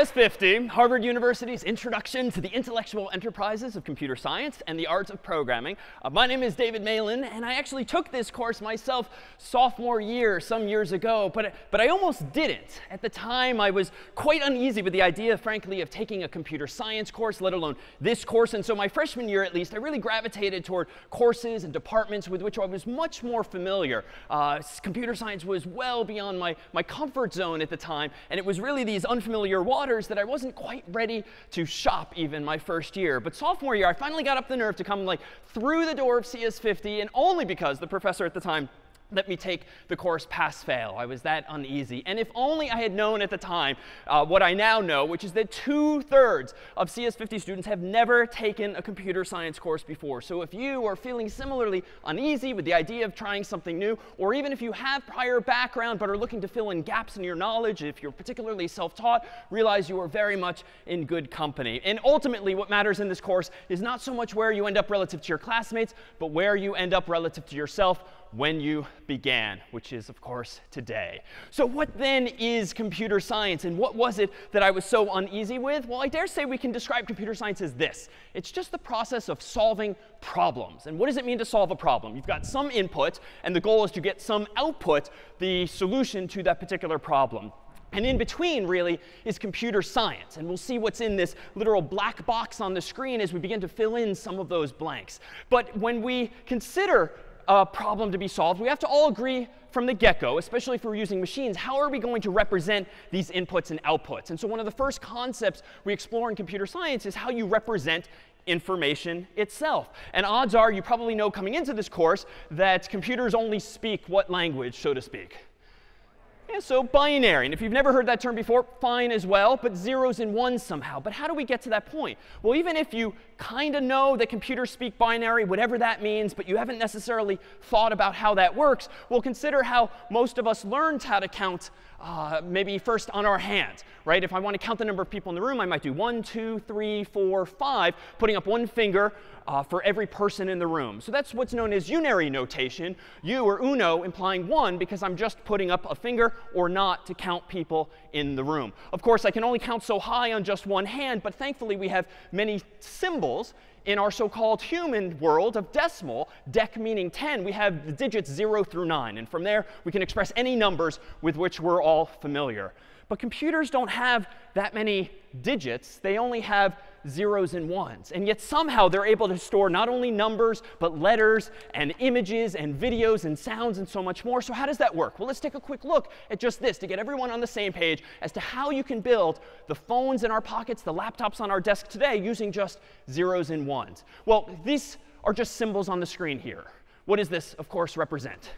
This is CS50, Harvard University's Introduction to the Intellectual Enterprises of Computer Science and the Arts of Programming. Uh, my name is David Malan, and I actually took this course myself sophomore year some years ago, but, but I almost didn't. At the time, I was quite uneasy with the idea, frankly, of taking a computer science course, let alone this course. And so my freshman year, at least, I really gravitated toward courses and departments with which I was much more familiar. Uh, computer science was well beyond my, my comfort zone at the time, and it was really these unfamiliar waters that I wasn't quite ready to shop even my first year. But sophomore year, I finally got up the nerve to come like through the door of CS50, and only because the professor at the time let me take the course pass fail. I was that uneasy. And if only I had known at the time uh, what I now know, which is that two thirds of CS50 students have never taken a computer science course before. So if you are feeling similarly uneasy with the idea of trying something new, or even if you have prior background but are looking to fill in gaps in your knowledge, if you're particularly self-taught, realize you are very much in good company. And ultimately, what matters in this course is not so much where you end up relative to your classmates, but where you end up relative to yourself when you began, which is, of course, today. So what then is computer science, and what was it that I was so uneasy with? Well, I dare say we can describe computer science as this. It's just the process of solving problems. And what does it mean to solve a problem? You've got some input, and the goal is to get some output, the solution to that particular problem. And in between, really, is computer science. And we'll see what's in this literal black box on the screen as we begin to fill in some of those blanks. But when we consider a problem to be solved, we have to all agree from the get-go, especially if we're using machines, how are we going to represent these inputs and outputs? And so one of the first concepts we explore in computer science is how you represent information itself. And odds are you probably know coming into this course that computers only speak what language, so to speak? Yeah, so binary. And if you've never heard that term before, fine as well, but zeros and ones somehow. But how do we get to that point? Well, even if you kind of know that computers speak binary, whatever that means, but you haven't necessarily thought about how that works, we'll consider how most of us learned how to count uh, maybe first on our hands, right? If I want to count the number of people in the room, I might do one, two, three, four, five, putting up one finger uh, for every person in the room. So that's what's known as unary notation, u or uno implying one because I'm just putting up a finger or not to count people in the room. Of course, I can only count so high on just one hand, but thankfully we have many symbols in our so-called human world of decimal, dec meaning 10, we have the digits 0 through 9. And from there, we can express any numbers with which we're all familiar. But computers don't have that many digits. They only have zeros and ones. And yet somehow they're able to store not only numbers, but letters and images and videos and sounds and so much more. So how does that work? Well, let's take a quick look at just this to get everyone on the same page as to how you can build the phones in our pockets, the laptops on our desk today using just zeros and ones. Well, these are just symbols on the screen here. What does this, of course, represent?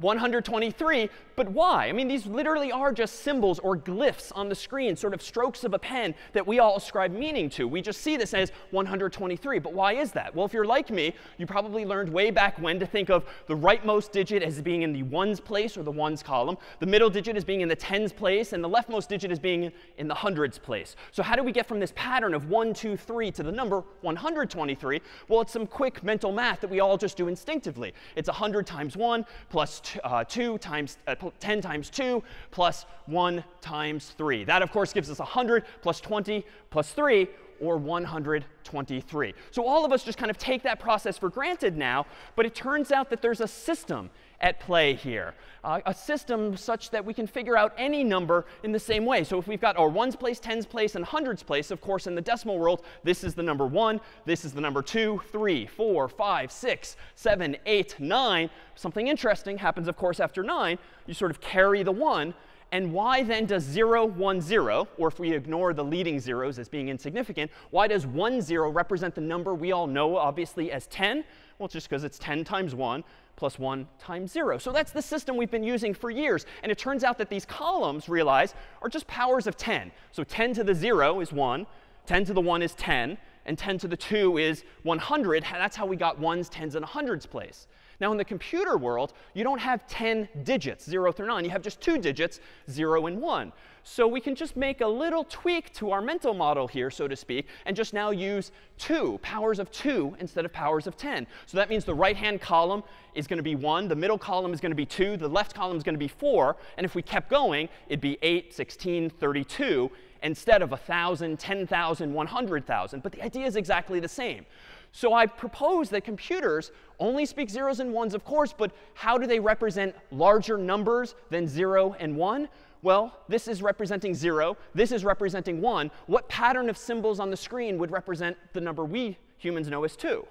123, but why? I mean, these literally are just symbols or glyphs on the screen, sort of strokes of a pen that we all ascribe meaning to. We just see this as 123, but why is that? Well, if you're like me, you probably learned way back when to think of the rightmost digit as being in the ones place or the ones column, the middle digit as being in the tens place, and the leftmost digit as being in the hundreds place. So how do we get from this pattern of 1, 2, 3 to the number 123? Well, it's some quick mental math that we all just do instinctively. It's 100 times 1 plus uh, 2 times, uh, 10 times 2 plus 1 times 3. That, of course, gives us 100 plus 20 plus 3, or 123. So all of us just kind of take that process for granted now, but it turns out that there's a system at play here. Uh, a system such that we can figure out any number in the same way. So if we've got our ones place, tens place, and hundreds place, of course, in the decimal world, this is the number 1, this is the number 2, 3, 4, 5, 6, 7, 8, 9. Something interesting happens, of course, after 9. You sort of carry the 1. And why then does 0, 1, 0, or if we ignore the leading zeros as being insignificant, why does 1, 0 represent the number we all know, obviously, as 10? Well, it's just because it's 10 times 1 plus 1 times 0. So that's the system we've been using for years. And it turns out that these columns, realize, are just powers of 10. So 10 to the 0 is 1, 10 to the 1 is 10, and 10 to the 2 is 100. That's how we got ones, tens, and hundreds place. Now, in the computer world, you don't have 10 digits, 0 through 9. You have just two digits, 0 and 1. So we can just make a little tweak to our mental model here, so to speak, and just now use 2, powers of 2 instead of powers of 10. So that means the right-hand column is going to be 1, the middle column is going to be 2, the left column is going to be 4, and if we kept going, it'd be 8, 16, 32 instead of 1,000, 10,000, 100,000. But the idea is exactly the same. So I propose that computers only speak zeros and ones, of course, but how do they represent larger numbers than 0 and 1? Well, this is representing 0. This is representing 1. What pattern of symbols on the screen would represent the number we humans know as 2?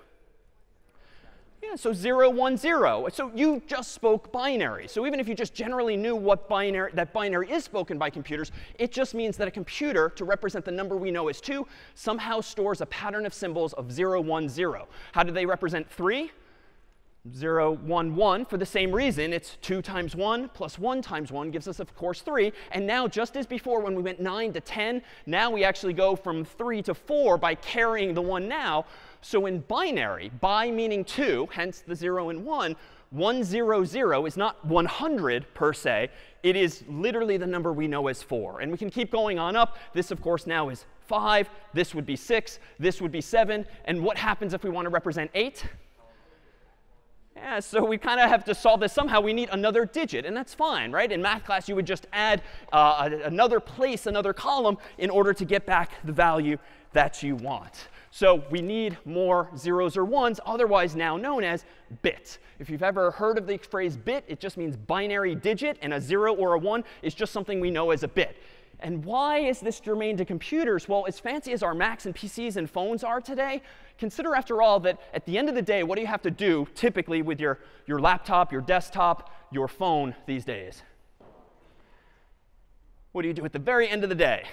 Yeah, so 0, 1, 0. So you just spoke binary. So even if you just generally knew what binary, that binary is spoken by computers, it just means that a computer, to represent the number we know as 2, somehow stores a pattern of symbols of 0, 1, 0. How do they represent 3? 0, 1, 1 for the same reason. It's 2 times 1 plus 1 times 1 gives us, of course, 3. And now, just as before when we went 9 to 10, now we actually go from 3 to 4 by carrying the 1 now. So in binary, bi meaning 2, hence the 0 and 1, 100 is not 100 per se. It is literally the number we know as 4. And we can keep going on up. This, of course, now is 5. This would be 6. This would be 7. And what happens if we want to represent 8? Yeah, so we kind of have to solve this somehow. We need another digit, and that's fine, right? In math class, you would just add uh, another place, another column, in order to get back the value that you want. So we need more zeros or ones, otherwise now known as bits. If you've ever heard of the phrase bit, it just means binary digit, and a 0 or a 1 is just something we know as a bit. And why is this germane to computers? Well, as fancy as our Macs and PCs and phones are today, consider, after all, that at the end of the day, what do you have to do typically with your, your laptop, your desktop, your phone these days? What do you do at the very end of the day?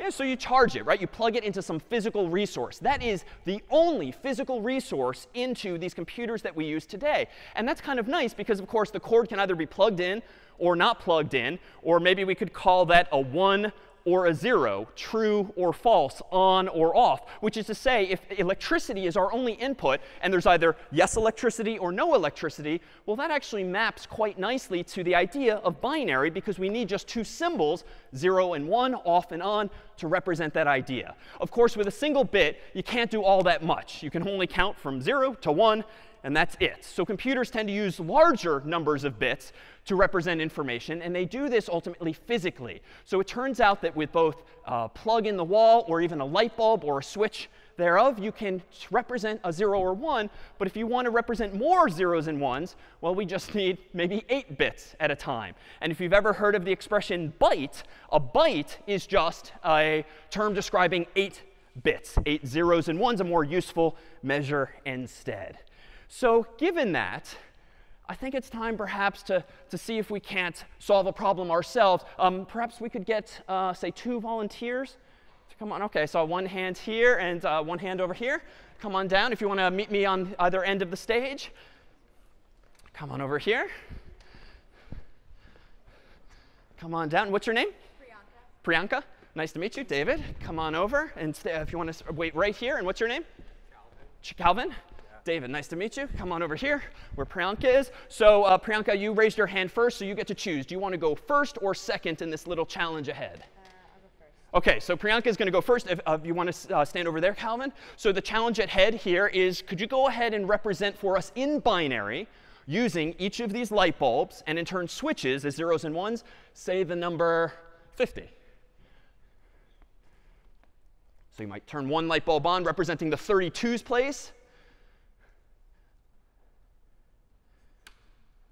Yeah, so you charge it, right? You plug it into some physical resource. That is the only physical resource into these computers that we use today. And that's kind of nice because, of course, the cord can either be plugged in or not plugged in, or maybe we could call that a 1 or a 0, true or false, on or off, which is to say if electricity is our only input and there's either yes electricity or no electricity, well, that actually maps quite nicely to the idea of binary because we need just two symbols, 0 and 1, off and on, to represent that idea. Of course, with a single bit, you can't do all that much. You can only count from 0 to 1, and that's it. So computers tend to use larger numbers of bits to represent information, and they do this ultimately physically. So it turns out that with both a plug in the wall or even a light bulb or a switch thereof, you can represent a 0 or 1. But if you want to represent more zeros and ones, well, we just need maybe 8 bits at a time. And if you've ever heard of the expression byte, a byte is just a term describing 8 bits. 8 zeros and ones, a more useful measure instead. So given that, I think it's time perhaps to, to see if we can't solve a problem ourselves. Um, perhaps we could get, uh, say, two volunteers to come on. OK, so one hand here and uh, one hand over here. Come on down if you want to meet me on either end of the stage. Come on over here. Come on down. What's your name? Priyanka. Priyanka. Nice to meet you. David, come on over. And stay, if you want to wait right here. And what's your name? Calvin. Calvin? David, nice to meet you. Come on over here where Priyanka is. So uh, Priyanka, you raised your hand first, so you get to choose. Do you want to go first or second in this little challenge ahead? Uh, OK, so Priyanka is going to go first. If uh, you want to uh, stand over there, Calvin. So the challenge ahead here is, could you go ahead and represent for us in binary using each of these light bulbs and in turn switches as zeros and ones, say the number 50. So you might turn one light bulb on representing the 32's place.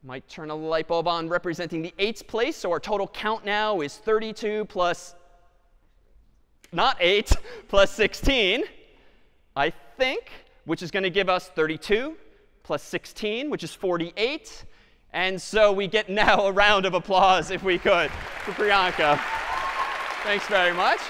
Might turn a light bulb on representing the eighths place. So our total count now is 32 plus, not 8, plus 16, I think, which is going to give us 32 plus 16, which is 48. And so we get now a round of applause, if we could, for Priyanka. Thanks very much.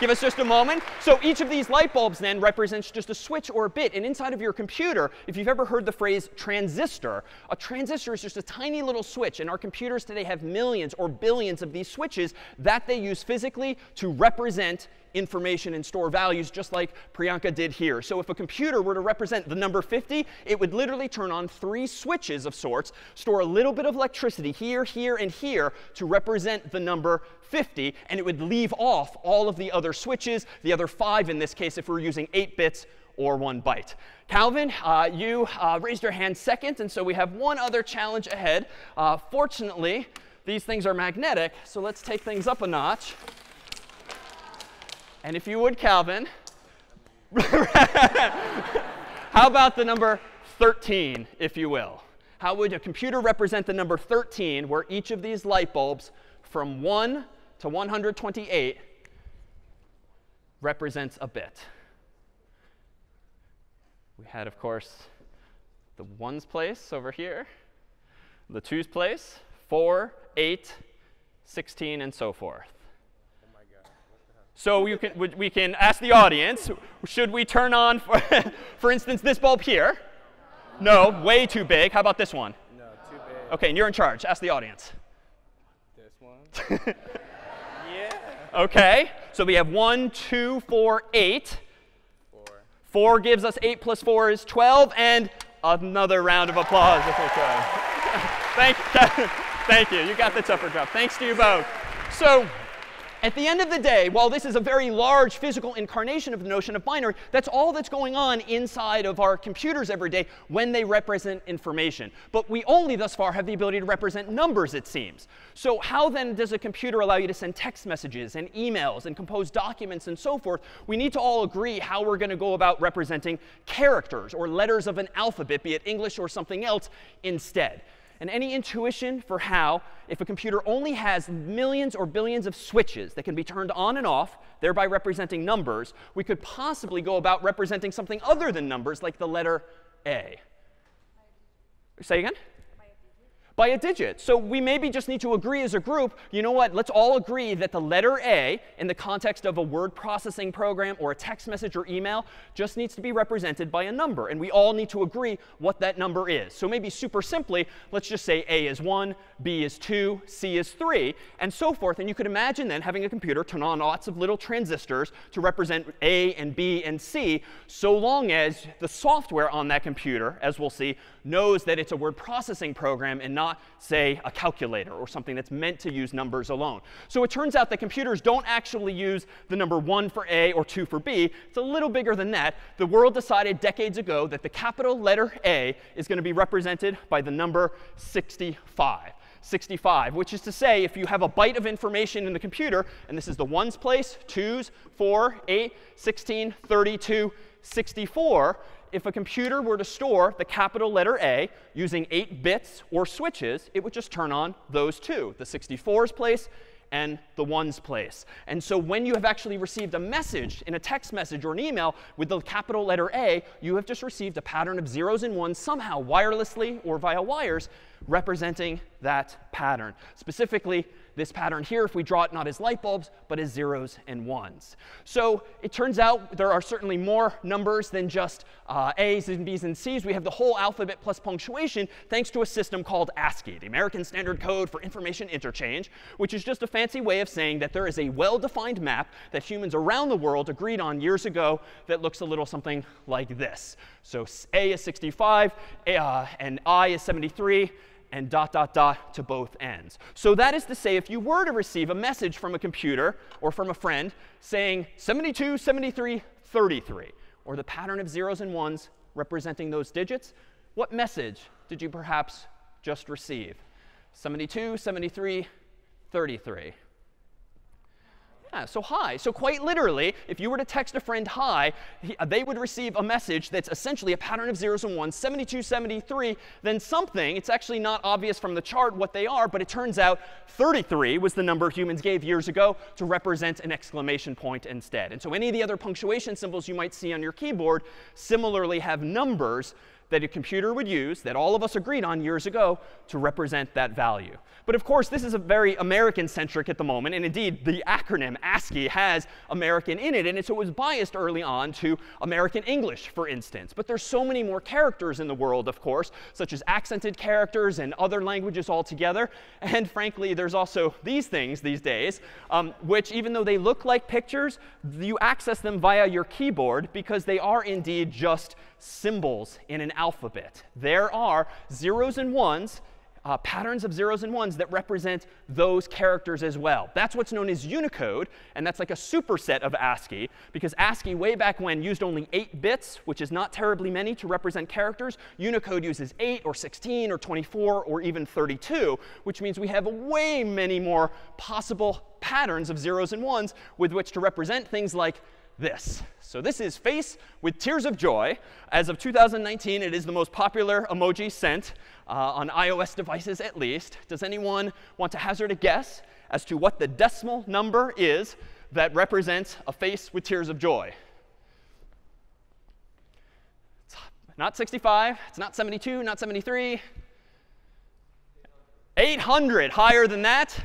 Give us just a moment. So each of these light bulbs then represents just a switch or a bit. And inside of your computer, if you've ever heard the phrase transistor, a transistor is just a tiny little switch. And our computers today have millions or billions of these switches that they use physically to represent information and store values just like Priyanka did here. So if a computer were to represent the number 50, it would literally turn on three switches of sorts, store a little bit of electricity here, here, and here to represent the number 50, and it would leave off all of the other switches, the other five in this case if we we're using 8 bits or one byte. Calvin, uh, you uh, raised your hand second, and so we have one other challenge ahead. Uh, fortunately, these things are magnetic, so let's take things up a notch. And if you would, Calvin, how about the number 13, if you will? How would a computer represent the number 13 where each of these light bulbs from 1 to 128 represents a bit? We had, of course, the ones place over here, the twos place, 4, 8, 16, and so forth. So you can, we can ask the audience, should we turn on, for, for instance, this bulb here? No, way too big. How about this one? No, too big. OK, and you're in charge. Ask the audience. This one? OK, so we have 1, 2, 4, 8. 4. 4 gives us 8 plus 4 is 12. And another round of applause if we could. Thank, thank you. You got the tougher job. Thanks to you both. So at the end of the day, while this is a very large physical incarnation of the notion of binary, that's all that's going on inside of our computers every day when they represent information. But we only thus far have the ability to represent numbers, it seems. So how then does a computer allow you to send text messages and emails and compose documents and so forth? We need to all agree how we're going to go about representing characters or letters of an alphabet, be it English or something else, instead and any intuition for how, if a computer only has millions or billions of switches that can be turned on and off, thereby representing numbers, we could possibly go about representing something other than numbers, like the letter A. Say again? By a digit. So we maybe just need to agree as a group, you know what, let's all agree that the letter A in the context of a word processing program or a text message or email just needs to be represented by a number. And we all need to agree what that number is. So maybe super simply, let's just say A is 1, B is 2, C is 3, and so forth. And you could imagine then having a computer turn on lots of little transistors to represent A and B and C, so long as the software on that computer, as we'll see, knows that it's a word processing program and not, say, a calculator or something that's meant to use numbers alone. So it turns out that computers don't actually use the number 1 for A or 2 for B. It's a little bigger than that. The world decided decades ago that the capital letter A is going to be represented by the number 65. 65, which is to say, if you have a byte of information in the computer, and this is the ones place, twos, 4, 8, 16, 32, 64, if a computer were to store the capital letter A using 8 bits or switches, it would just turn on those two, the 64s place and the ones place. And so when you have actually received a message in a text message or an email with the capital letter A, you have just received a pattern of zeros and ones somehow wirelessly or via wires representing that pattern. Specifically, this pattern here, if we draw it not as light bulbs, but as zeros and ones. So it turns out there are certainly more numbers than just uh, A's and B's and C's. We have the whole alphabet plus punctuation thanks to a system called ASCII, the American Standard Code for Information Interchange, which is just a fancy way of saying that there is a well-defined map that humans around the world agreed on years ago that looks a little something like this. So A is 65, uh, and I is 73 and dot, dot, dot to both ends. So that is to say, if you were to receive a message from a computer or from a friend saying 72, 73, 33, or the pattern of zeros and ones representing those digits, what message did you perhaps just receive? 72, 73, 33. Yeah, so hi. So quite literally, if you were to text a friend hi, he, uh, they would receive a message that's essentially a pattern of zeros and ones, 72, 73, then something. It's actually not obvious from the chart what they are, but it turns out 33 was the number humans gave years ago to represent an exclamation point instead. And so any of the other punctuation symbols you might see on your keyboard similarly have numbers that a computer would use, that all of us agreed on years ago, to represent that value. But of course, this is a very American-centric at the moment. And indeed, the acronym ASCII has American in it. And so it was biased early on to American English, for instance. But there's so many more characters in the world, of course, such as accented characters and other languages altogether. And frankly, there's also these things these days, um, which even though they look like pictures, you access them via your keyboard because they are indeed just symbols in an alphabet. There are zeros and ones uh, patterns of zeros and ones that represent those characters as well. That's what's known as Unicode, and that's like a superset of ASCII, because ASCII way back when used only 8 bits, which is not terribly many to represent characters. Unicode uses 8 or 16 or 24 or even 32, which means we have way many more possible patterns of zeros and ones with which to represent things like this. So this is face with tears of joy. As of 2019, it is the most popular emoji sent uh, on iOS devices at least. Does anyone want to hazard a guess as to what the decimal number is that represents a face with tears of joy? It's not 65. It's not 72, not 73. 800, higher than that.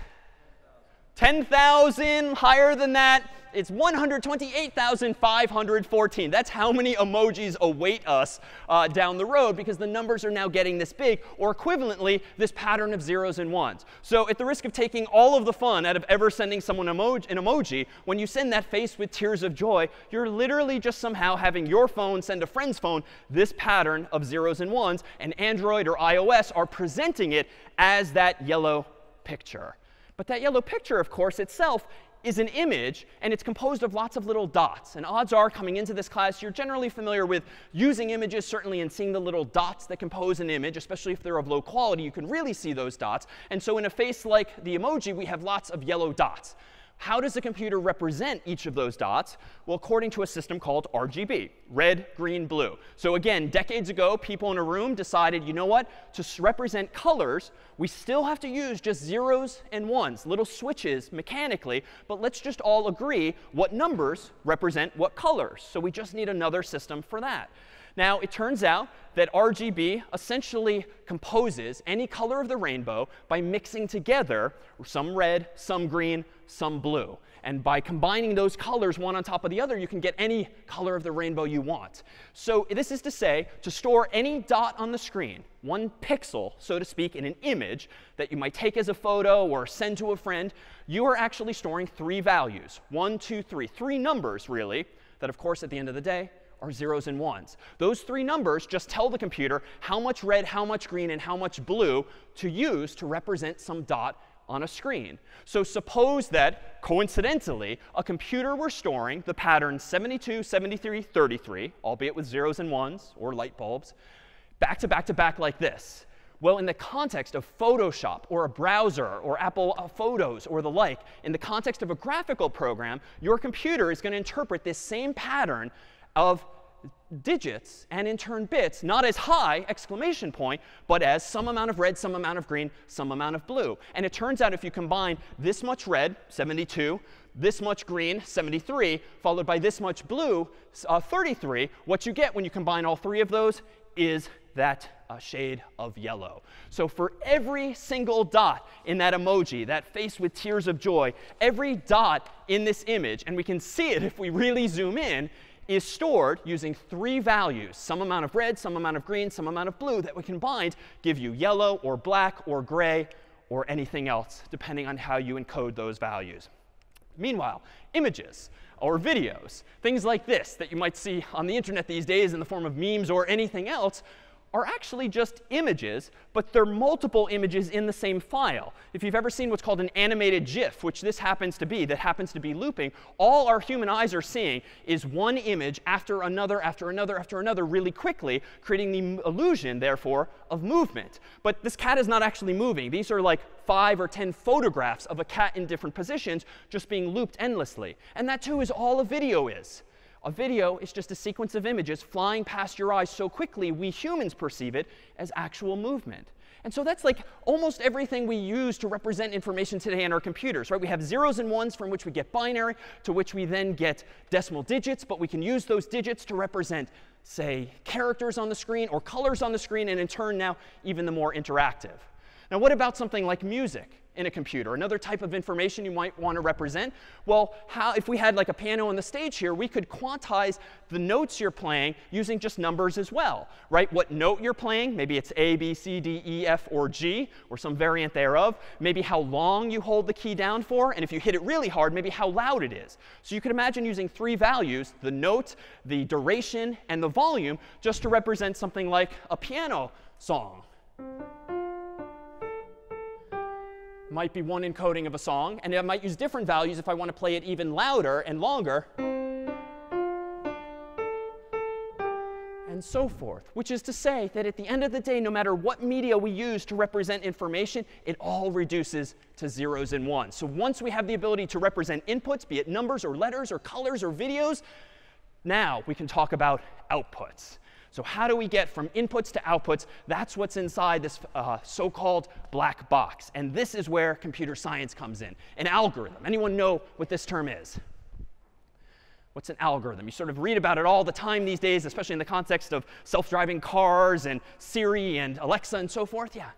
10,000, higher than that it's 128,514. That's how many emojis await us uh, down the road because the numbers are now getting this big, or equivalently, this pattern of zeros and ones. So at the risk of taking all of the fun out of ever sending someone emoji, an emoji, when you send that face with tears of joy, you're literally just somehow having your phone send a friend's phone this pattern of zeros and ones, and Android or iOS are presenting it as that yellow picture. But that yellow picture, of course, itself is an image, and it's composed of lots of little dots. And odds are, coming into this class, you're generally familiar with using images, certainly, and seeing the little dots that compose an image, especially if they're of low quality. You can really see those dots. And so in a face like the emoji, we have lots of yellow dots. How does the computer represent each of those dots? Well, according to a system called RGB, red, green, blue. So again, decades ago, people in a room decided, you know what? To represent colors, we still have to use just zeros and ones, little switches mechanically. But let's just all agree what numbers represent what colors. So we just need another system for that. Now, it turns out that RGB essentially composes any color of the rainbow by mixing together some red, some green, some blue. And by combining those colors one on top of the other, you can get any color of the rainbow you want. So this is to say, to store any dot on the screen, one pixel, so to speak, in an image that you might take as a photo or send to a friend, you are actually storing three values. One, two, three. Three numbers, really, that, of course, at the end of the day, are zeros and ones. Those three numbers just tell the computer how much red, how much green, and how much blue to use to represent some dot on a screen. So suppose that, coincidentally, a computer were storing the pattern 72, 73, 33, albeit with zeros and ones or light bulbs, back to back to back like this. Well, in the context of Photoshop or a browser or Apple uh, Photos or the like, in the context of a graphical program, your computer is going to interpret this same pattern of digits and in turn bits, not as high, exclamation point, but as some amount of red, some amount of green, some amount of blue. And it turns out if you combine this much red, 72, this much green, 73, followed by this much blue, uh, 33, what you get when you combine all three of those is that uh, shade of yellow. So for every single dot in that emoji, that face with tears of joy, every dot in this image, and we can see it if we really zoom in, is stored using three values, some amount of red, some amount of green, some amount of blue that we combined give you yellow or black or gray or anything else, depending on how you encode those values. Meanwhile, images or videos, things like this that you might see on the internet these days in the form of memes or anything else, are actually just images, but they're multiple images in the same file. If you've ever seen what's called an animated GIF, which this happens to be, that happens to be looping, all our human eyes are seeing is one image after another, after another, after another, really quickly, creating the illusion, therefore, of movement. But this cat is not actually moving. These are like five or 10 photographs of a cat in different positions just being looped endlessly. And that, too, is all a video is. A video is just a sequence of images flying past your eyes so quickly we humans perceive it as actual movement. And so that's like almost everything we use to represent information today in our computers, right? We have zeros and ones from which we get binary, to which we then get decimal digits, but we can use those digits to represent, say, characters on the screen or colors on the screen, and in turn now even the more interactive. Now, what about something like music? In a computer. Another type of information you might want to represent, well, how, if we had like a piano on the stage here, we could quantize the notes you're playing using just numbers as well, right? What note you're playing, maybe it's A, B, C, D, E, F, or G, or some variant thereof. Maybe how long you hold the key down for, and if you hit it really hard, maybe how loud it is. So you could imagine using three values, the note, the duration, and the volume, just to represent something like a piano song might be one encoding of a song. And I might use different values if I want to play it even louder and longer. And so forth. Which is to say that at the end of the day, no matter what media we use to represent information, it all reduces to zeros and ones. So once we have the ability to represent inputs, be it numbers or letters or colors or videos, now we can talk about outputs. So how do we get from inputs to outputs? That's what's inside this uh, so-called black box. And this is where computer science comes in, an algorithm. Anyone know what this term is? What's an algorithm? You sort of read about it all the time these days, especially in the context of self-driving cars and Siri and Alexa and so forth. Yeah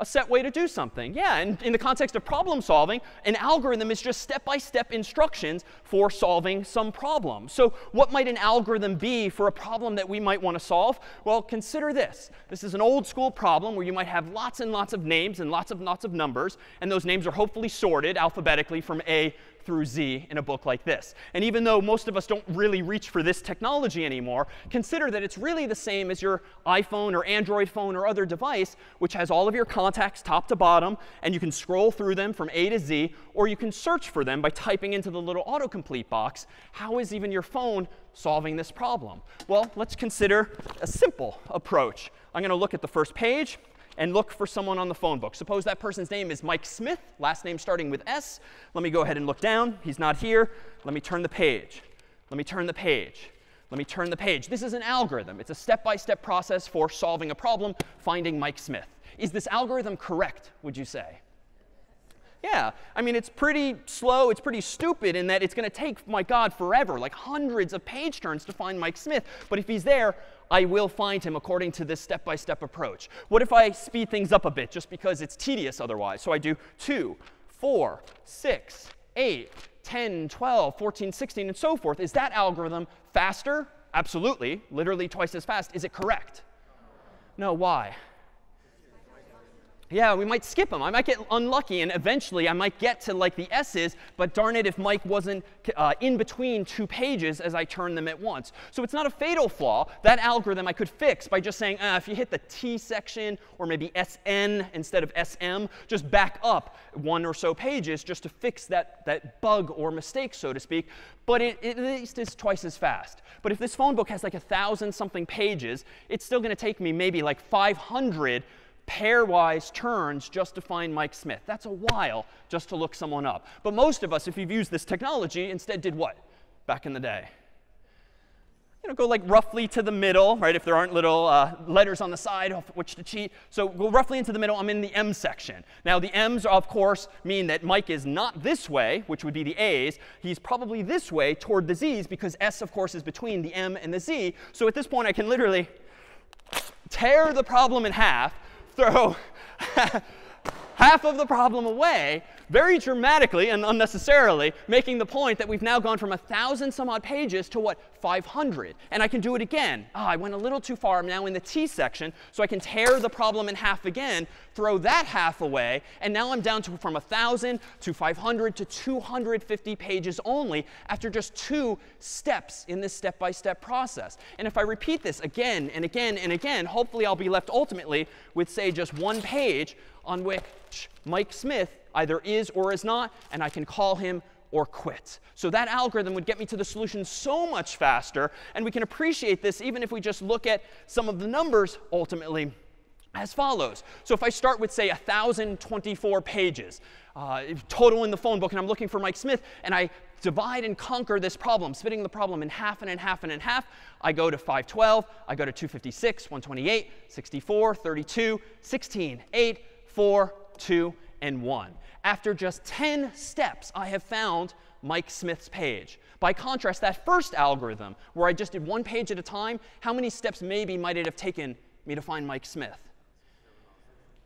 a set way to do something. Yeah, and in the context of problem solving, an algorithm is just step-by-step -step instructions for solving some problem. So what might an algorithm be for a problem that we might want to solve? Well, consider this. This is an old school problem where you might have lots and lots of names and lots and lots of numbers, and those names are hopefully sorted alphabetically from A through Z in a book like this. And even though most of us don't really reach for this technology anymore, consider that it's really the same as your iPhone or Android phone or other device, which has all of your contacts top to bottom, and you can scroll through them from A to Z, or you can search for them by typing into the little autocomplete box. How is even your phone solving this problem? Well, let's consider a simple approach. I'm going to look at the first page and look for someone on the phone book. Suppose that person's name is Mike Smith, last name starting with S. Let me go ahead and look down. He's not here. Let me turn the page. Let me turn the page. Let me turn the page. This is an algorithm. It's a step-by-step -step process for solving a problem, finding Mike Smith. Is this algorithm correct, would you say? Yeah, I mean, it's pretty slow. It's pretty stupid in that it's going to take, my God, forever, like hundreds of page turns to find Mike Smith. But if he's there, I will find him according to this step-by-step -step approach. What if I speed things up a bit just because it's tedious otherwise? So I do 2, 4, 6, 8, 10, 12, 14, 16, and so forth. Is that algorithm faster? Absolutely, literally twice as fast. Is it correct? No, why? Yeah, we might skip them. I might get unlucky, and eventually I might get to like the S's, but darn it if Mike wasn't uh, in between two pages as I turn them at once. So it's not a fatal flaw. That algorithm I could fix by just saying, ah, if you hit the T section or maybe SN instead of SM, just back up one or so pages just to fix that, that bug or mistake, so to speak. But it, it at least is twice as fast. But if this phone book has like a thousand something pages, it's still going to take me maybe like 500 pairwise turns just to find Mike Smith. That's a while just to look someone up. But most of us, if you've used this technology, instead did what back in the day? You know, go like roughly to the middle, right? If there aren't little uh, letters on the side of which to cheat. So go roughly into the middle. I'm in the M section. Now, the M's, of course, mean that Mike is not this way, which would be the A's. He's probably this way toward the Z's because S, of course, is between the M and the Z. So at this point, I can literally tear the problem in half, throw half of the problem away very dramatically and unnecessarily, making the point that we've now gone from 1,000 some odd pages to what, 500. And I can do it again. Oh, I went a little too far. I'm now in the T section. So I can tear the problem in half again, throw that half away, and now I'm down to from 1,000 to 500 to 250 pages only after just two steps in this step-by-step -step process. And if I repeat this again and again and again, hopefully I'll be left ultimately with, say, just one page on which Mike Smith either is or is not, and I can call him or quit. So that algorithm would get me to the solution so much faster. And we can appreciate this even if we just look at some of the numbers ultimately as follows. So if I start with, say, 1,024 pages, uh, total in the phone book, and I'm looking for Mike Smith, and I divide and conquer this problem, splitting the problem in half and in half and in half, I go to 512, I go to 256, 128, 64, 32, 16, 8, 4, 2, and 1. After just 10 steps, I have found Mike Smith's page. By contrast, that first algorithm, where I just did one page at a time, how many steps maybe might it have taken me to find Mike Smith?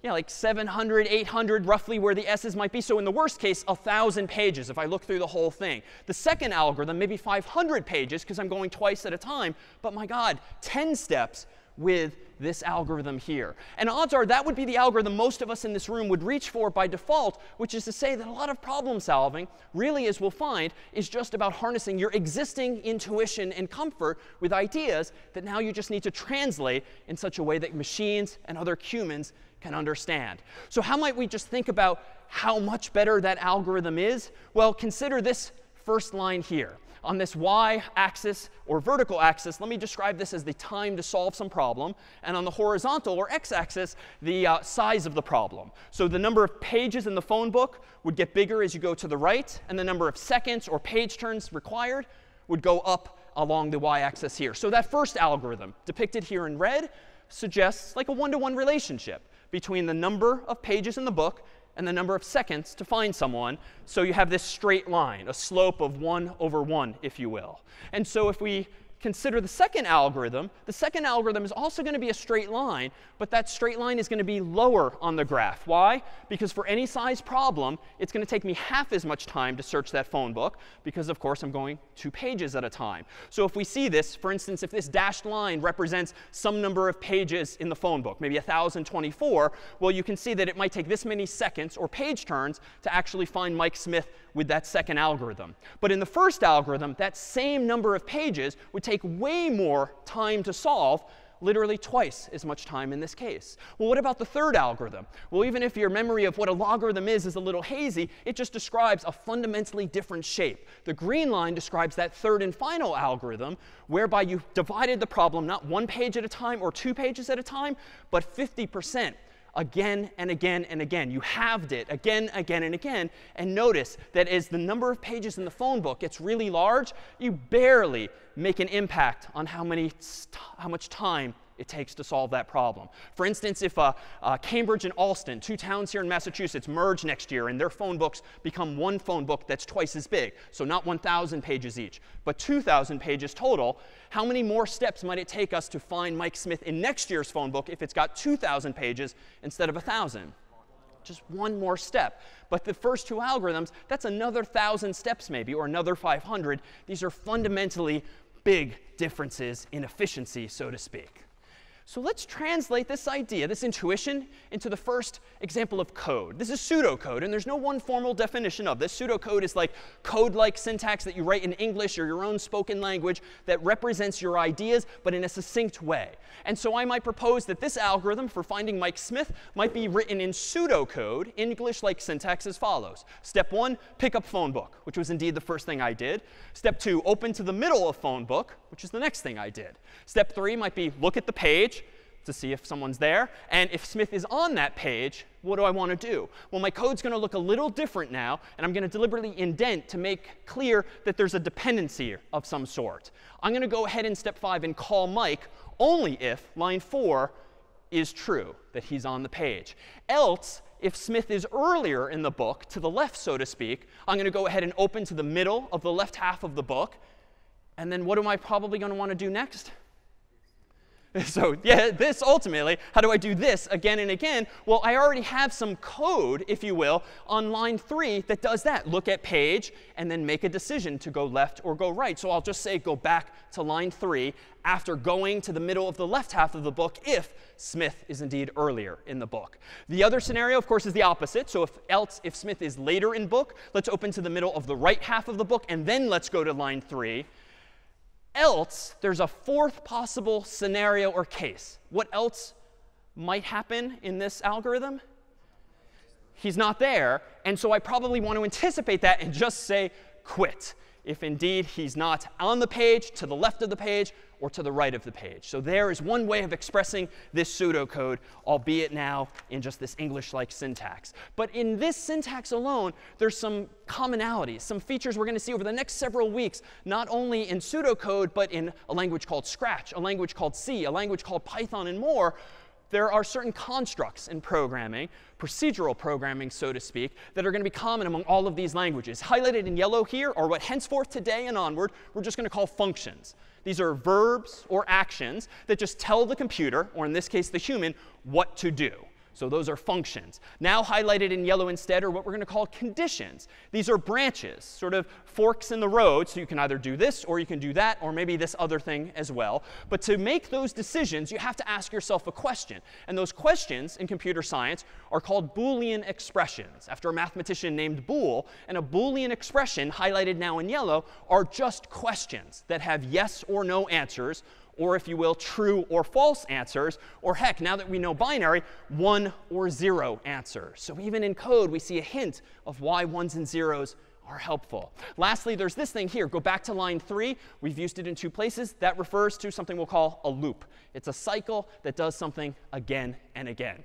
Yeah, like 700, 800, roughly where the s's might be. So in the worst case, 1,000 pages if I look through the whole thing. The second algorithm, maybe 500 pages because I'm going twice at a time. But my God, 10 steps with this algorithm here. And odds are that would be the algorithm most of us in this room would reach for by default, which is to say that a lot of problem solving, really, as we'll find, is just about harnessing your existing intuition and comfort with ideas that now you just need to translate in such a way that machines and other humans can understand. So how might we just think about how much better that algorithm is? Well, consider this first line here on this y-axis or vertical axis, let me describe this as the time to solve some problem. And on the horizontal or x-axis, the uh, size of the problem. So the number of pages in the phone book would get bigger as you go to the right. And the number of seconds or page turns required would go up along the y-axis here. So that first algorithm, depicted here in red, suggests like a one-to-one -one relationship between the number of pages in the book and the number of seconds to find someone. So you have this straight line, a slope of 1 over 1, if you will. And so if we consider the second algorithm, the second algorithm is also going to be a straight line, but that straight line is going to be lower on the graph. Why? Because for any size problem, it's going to take me half as much time to search that phone book, because of course I'm going two pages at a time. So if we see this, for instance, if this dashed line represents some number of pages in the phone book, maybe 1024, well, you can see that it might take this many seconds or page turns to actually find Mike Smith with that second algorithm. But in the first algorithm, that same number of pages would take way more time to solve literally twice as much time in this case. Well, what about the third algorithm? Well, even if your memory of what a logarithm is is a little hazy, it just describes a fundamentally different shape. The green line describes that third and final algorithm, whereby you divided the problem not one page at a time or two pages at a time, but 50% again and again and again. You halved it again, again, and again. And notice that as the number of pages in the phone book gets really large, you barely make an impact on how, many, how much time it takes to solve that problem. For instance, if uh, uh, Cambridge and Allston, two towns here in Massachusetts, merge next year and their phone books become one phone book that's twice as big, so not 1,000 pages each, but 2,000 pages total, how many more steps might it take us to find Mike Smith in next year's phone book if it's got 2,000 pages instead of 1,000? Just one more step. But the first two algorithms, that's another 1,000 steps maybe, or another 500. These are fundamentally big differences in efficiency, so to speak. So let's translate this idea, this intuition, into the first example of code. This is pseudocode, and there's no one formal definition of this. Pseudocode is like code-like syntax that you write in English or your own spoken language that represents your ideas, but in a succinct way. And so I might propose that this algorithm for finding Mike Smith might be written in pseudocode, English-like syntax as follows. Step one, pick up phone book, which was indeed the first thing I did. Step two, open to the middle of phone book, which is the next thing I did. Step three might be look at the page, to see if someone's there. And if Smith is on that page, what do I want to do? Well, my code's going to look a little different now, and I'm going to deliberately indent to make clear that there's a dependency of some sort. I'm going to go ahead in step 5 and call Mike only if line 4 is true, that he's on the page. Else, if Smith is earlier in the book, to the left, so to speak, I'm going to go ahead and open to the middle of the left half of the book. And then what am I probably going to want to do next? So yeah, this ultimately, how do I do this again and again? Well, I already have some code, if you will, on line 3 that does that. Look at page and then make a decision to go left or go right. So I'll just say go back to line 3 after going to the middle of the left half of the book if Smith is indeed earlier in the book. The other scenario, of course, is the opposite. So if else, if Smith is later in book, let's open to the middle of the right half of the book, and then let's go to line 3 else, there's a fourth possible scenario or case. What else might happen in this algorithm? He's not there. And so I probably want to anticipate that and just say quit. If indeed he's not on the page, to the left of the page, or to the right of the page. So there is one way of expressing this pseudocode, albeit now in just this English-like syntax. But in this syntax alone, there's some commonalities, some features we're going to see over the next several weeks, not only in pseudocode, but in a language called Scratch, a language called C, a language called Python, and more, there are certain constructs in programming, procedural programming, so to speak, that are going to be common among all of these languages. Highlighted in yellow here are what henceforth today and onward we're just going to call functions. These are verbs or actions that just tell the computer, or in this case the human, what to do. So those are functions. Now highlighted in yellow instead are what we're going to call conditions. These are branches, sort of forks in the road. So you can either do this or you can do that or maybe this other thing as well. But to make those decisions, you have to ask yourself a question. And those questions in computer science are called Boolean expressions, after a mathematician named Boole. And a Boolean expression, highlighted now in yellow, are just questions that have yes or no answers or if you will, true or false answers, or heck, now that we know binary, one or zero answers. So even in code, we see a hint of why ones and zeros are helpful. Lastly, there's this thing here. Go back to line 3. We've used it in two places. That refers to something we'll call a loop. It's a cycle that does something again and again.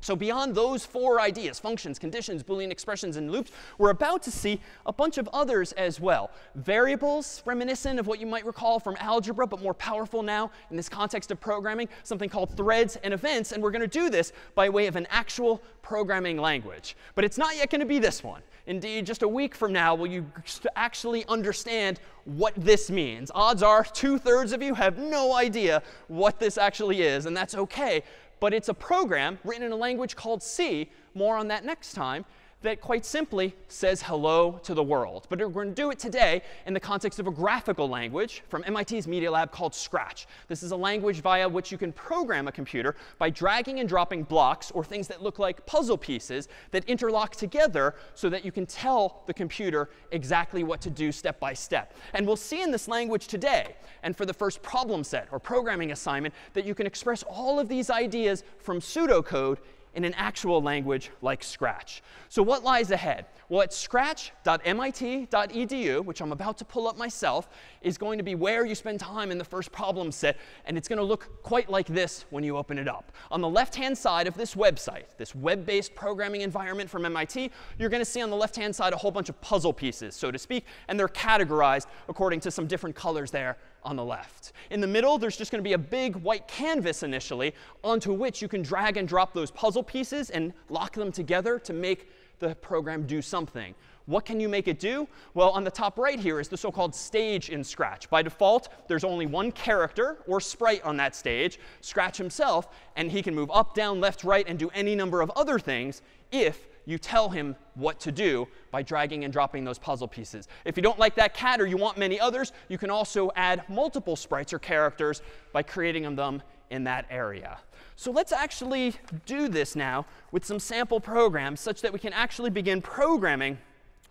So beyond those four ideas, functions, conditions, Boolean expressions, and loops, we're about to see a bunch of others as well. Variables, reminiscent of what you might recall from algebra, but more powerful now in this context of programming, something called threads and events. And we're going to do this by way of an actual programming language. But it's not yet going to be this one. Indeed, just a week from now, will you actually understand what this means? Odds are two-thirds of you have no idea what this actually is, and that's OK but it's a program written in a language called C, more on that next time, that quite simply says hello to the world. But we're going to do it today in the context of a graphical language from MIT's Media Lab called Scratch. This is a language via which you can program a computer by dragging and dropping blocks or things that look like puzzle pieces that interlock together so that you can tell the computer exactly what to do step by step. And we'll see in this language today, and for the first problem set or programming assignment, that you can express all of these ideas from pseudocode in an actual language like Scratch. So what lies ahead? Well, at scratch.mit.edu, which I'm about to pull up myself, is going to be where you spend time in the first problem set. And it's going to look quite like this when you open it up. On the left-hand side of this website, this web-based programming environment from MIT, you're going to see on the left-hand side a whole bunch of puzzle pieces, so to speak. And they're categorized according to some different colors there on the left. In the middle, there's just going to be a big white canvas initially onto which you can drag and drop those puzzle pieces and lock them together to make the program do something. What can you make it do? Well, on the top right here is the so-called stage in Scratch. By default, there's only one character or sprite on that stage, Scratch himself, and he can move up, down, left, right, and do any number of other things if you tell him what to do by dragging and dropping those puzzle pieces. If you don't like that cat or you want many others, you can also add multiple sprites or characters by creating them in that area. So let's actually do this now with some sample programs such that we can actually begin programming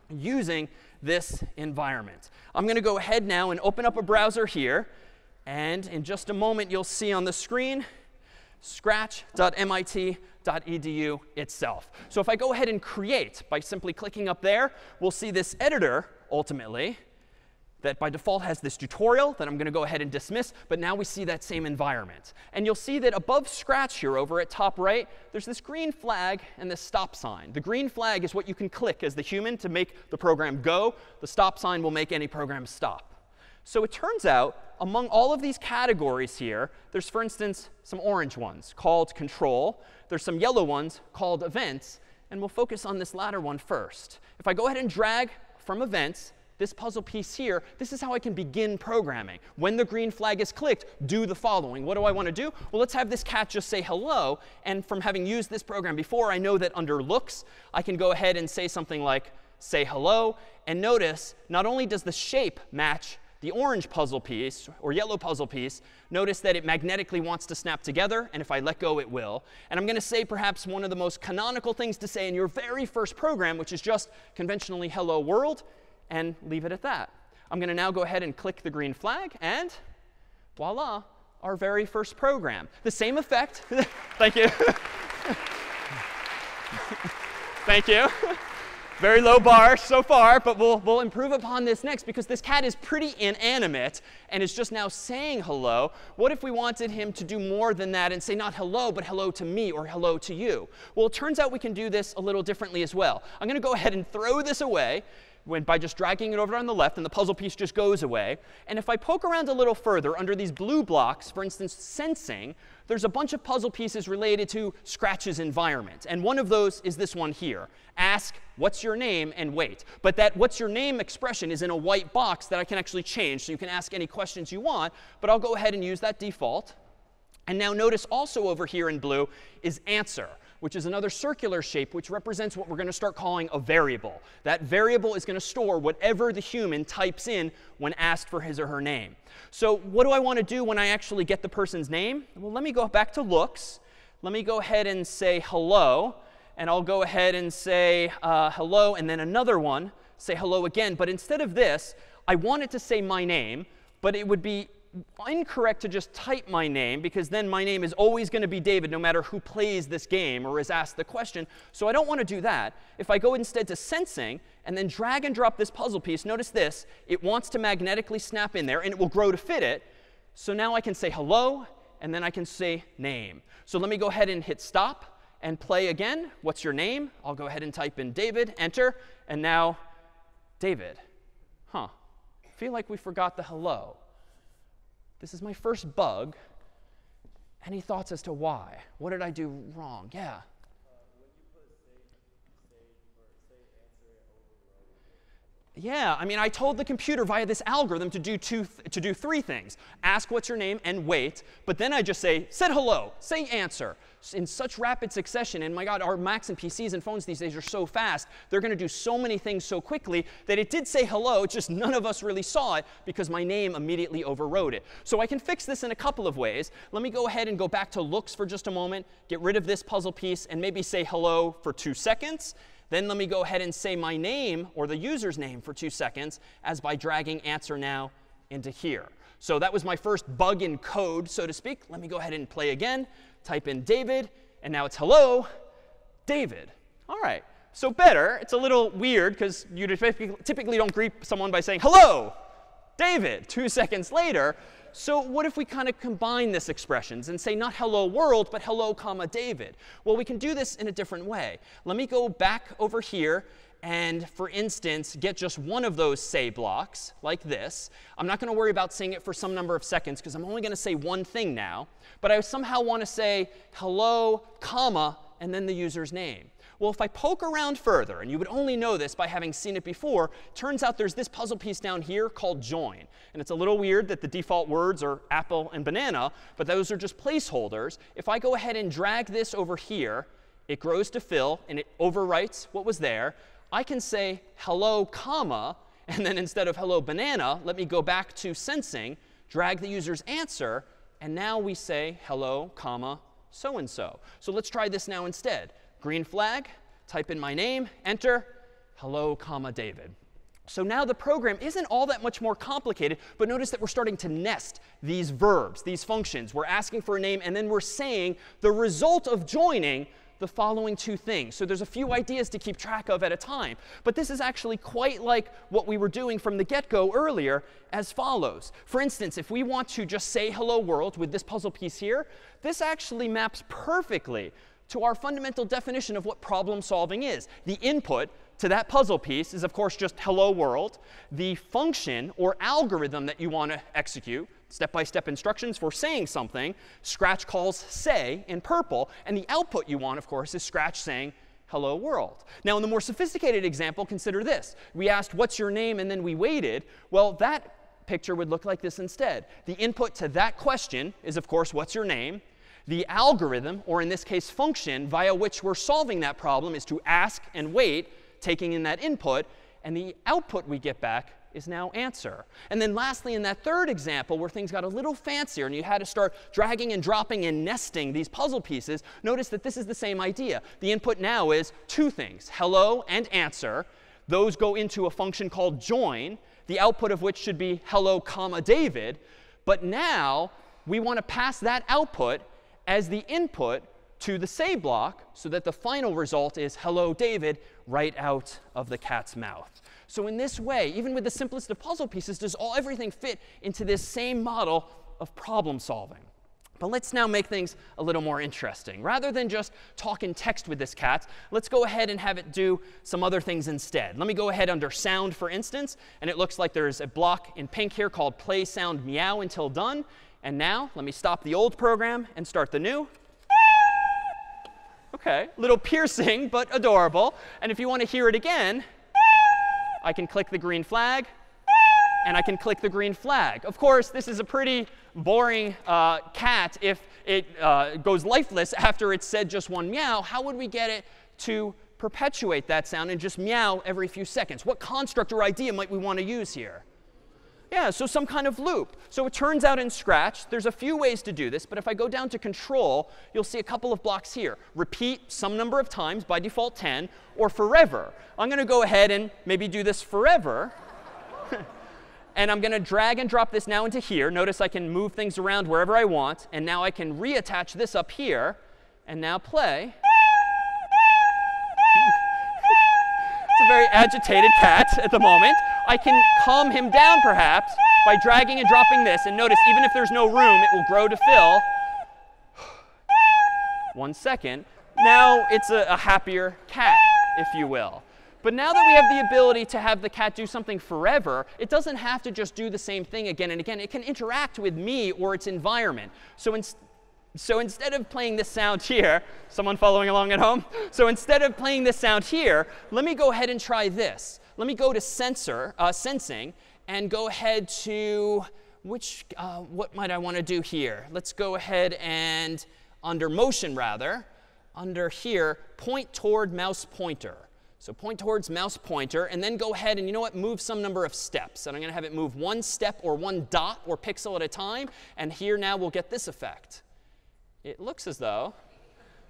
using this environment. I'm going to go ahead now and open up a browser here. And in just a moment, you'll see on the screen scratch.mit.edu itself. So if I go ahead and create by simply clicking up there, we'll see this editor ultimately that by default has this tutorial that I'm going to go ahead and dismiss. But now we see that same environment. And you'll see that above Scratch here over at top right, there's this green flag and this stop sign. The green flag is what you can click as the human to make the program go. The stop sign will make any program stop. So it turns out, among all of these categories here, there's, for instance, some orange ones called control. There's some yellow ones called events. And we'll focus on this latter one first. If I go ahead and drag from events this puzzle piece here, this is how I can begin programming. When the green flag is clicked, do the following. What do I want to do? Well, let's have this cat just say hello. And from having used this program before, I know that under looks, I can go ahead and say something like say hello. And notice, not only does the shape match the orange puzzle piece or yellow puzzle piece, notice that it magnetically wants to snap together. And if I let go, it will. And I'm going to say perhaps one of the most canonical things to say in your very first program, which is just conventionally hello world and leave it at that. I'm going to now go ahead and click the green flag, and voila, our very first program. The same effect. Thank you. Thank you. Very low bar so far, but we'll, we'll improve upon this next because this cat is pretty inanimate and is just now saying hello. What if we wanted him to do more than that and say not hello, but hello to me or hello to you? Well, it turns out we can do this a little differently as well. I'm going to go ahead and throw this away when, by just dragging it over on the left, and the puzzle piece just goes away. And if I poke around a little further under these blue blocks, for instance, sensing, there's a bunch of puzzle pieces related to Scratch's environment. And one of those is this one here. Ask, what's your name, and wait. But that what's your name expression is in a white box that I can actually change. So you can ask any questions you want. But I'll go ahead and use that default. And now notice also over here in blue is answer which is another circular shape, which represents what we're going to start calling a variable. That variable is going to store whatever the human types in when asked for his or her name. So what do I want to do when I actually get the person's name? Well, let me go back to looks. Let me go ahead and say hello. And I'll go ahead and say uh, hello, and then another one, say hello again. But instead of this, I want it to say my name, but it would be incorrect to just type my name because then my name is always going to be David no matter who plays this game or is asked the question. So I don't want to do that. If I go instead to sensing and then drag and drop this puzzle piece, notice this. It wants to magnetically snap in there and it will grow to fit it. So now I can say hello and then I can say name. So let me go ahead and hit stop and play again. What's your name? I'll go ahead and type in David, enter, and now David. Huh. Feel like we forgot the hello. This is my first bug. Any thoughts as to why? What did I do wrong? Yeah. Yeah, I mean, I told the computer via this algorithm to do, two to do three things. Ask what's your name and wait. But then I just say, said hello, say answer in such rapid succession. And my God, our Macs and PCs and phones these days are so fast. They're going to do so many things so quickly that it did say hello, It's just none of us really saw it because my name immediately overrode it. So I can fix this in a couple of ways. Let me go ahead and go back to looks for just a moment, get rid of this puzzle piece, and maybe say hello for two seconds. Then let me go ahead and say my name or the user's name for two seconds as by dragging answer now into here. So that was my first bug in code, so to speak. Let me go ahead and play again. Type in David, and now it's hello, David. All right. So better. It's a little weird because you typically don't greet someone by saying, hello, David, two seconds later. So what if we kind of combine this expressions and say not hello world, but hello comma David? Well, we can do this in a different way. Let me go back over here and, for instance, get just one of those say blocks like this. I'm not going to worry about saying it for some number of seconds because I'm only going to say one thing now. But I somehow want to say hello, comma, and then the user's name. Well, if I poke around further, and you would only know this by having seen it before, turns out there's this puzzle piece down here called join. And it's a little weird that the default words are apple and banana, but those are just placeholders. If I go ahead and drag this over here, it grows to fill, and it overwrites what was there. I can say hello, comma, and then instead of hello, banana, let me go back to sensing, drag the user's answer, and now we say hello, comma, so-and-so. So let's try this now instead green flag, type in my name, enter, hello, comma, David. So now the program isn't all that much more complicated, but notice that we're starting to nest these verbs, these functions. We're asking for a name, and then we're saying the result of joining the following two things. So there's a few ideas to keep track of at a time. But this is actually quite like what we were doing from the get-go earlier as follows. For instance, if we want to just say hello world with this puzzle piece here, this actually maps perfectly to our fundamental definition of what problem solving is. The input to that puzzle piece is, of course, just hello world. The function or algorithm that you want to execute, step-by-step -step instructions for saying something, Scratch calls say in purple. And the output you want, of course, is Scratch saying hello world. Now, in the more sophisticated example, consider this. We asked, what's your name? And then we waited. Well, that picture would look like this instead. The input to that question is, of course, what's your name? The algorithm, or in this case function, via which we're solving that problem is to ask and wait, taking in that input. And the output we get back is now answer. And then lastly, in that third example, where things got a little fancier and you had to start dragging and dropping and nesting these puzzle pieces, notice that this is the same idea. The input now is two things, hello and answer. Those go into a function called join, the output of which should be hello, comma, David. But now we want to pass that output as the input to the say block so that the final result is hello David right out of the cat's mouth. So in this way, even with the simplest of puzzle pieces, does all everything fit into this same model of problem solving. But let's now make things a little more interesting. Rather than just talk in text with this cat, let's go ahead and have it do some other things instead. Let me go ahead under sound, for instance, and it looks like there's a block in pink here called play sound meow until done. And now let me stop the old program and start the new. OK, little piercing, but adorable. And if you want to hear it again, I can click the green flag, and I can click the green flag. Of course, this is a pretty boring uh, cat if it uh, goes lifeless after it said just one meow. How would we get it to perpetuate that sound and just meow every few seconds? What construct or idea might we want to use here? Yeah, so some kind of loop. So it turns out in Scratch, there's a few ways to do this. But if I go down to Control, you'll see a couple of blocks here. Repeat some number of times, by default 10, or forever. I'm going to go ahead and maybe do this forever. and I'm going to drag and drop this now into here. Notice I can move things around wherever I want. And now I can reattach this up here. And now play. it's a very agitated cat at the moment. I can calm him down, perhaps, by dragging and dropping this. And notice, even if there's no room, it will grow to fill. One second. Now it's a, a happier cat, if you will. But now that we have the ability to have the cat do something forever, it doesn't have to just do the same thing again and again. It can interact with me or its environment. So, so instead of playing this sound here, someone following along at home? So instead of playing this sound here, let me go ahead and try this let me go to sensor, uh, sensing and go ahead to which, uh, what might I want to do here? Let's go ahead and, under motion rather, under here, point toward mouse pointer. So point towards mouse pointer, and then go ahead and, you know what, move some number of steps. And I'm going to have it move one step or one dot or pixel at a time. And here now we'll get this effect. It looks as though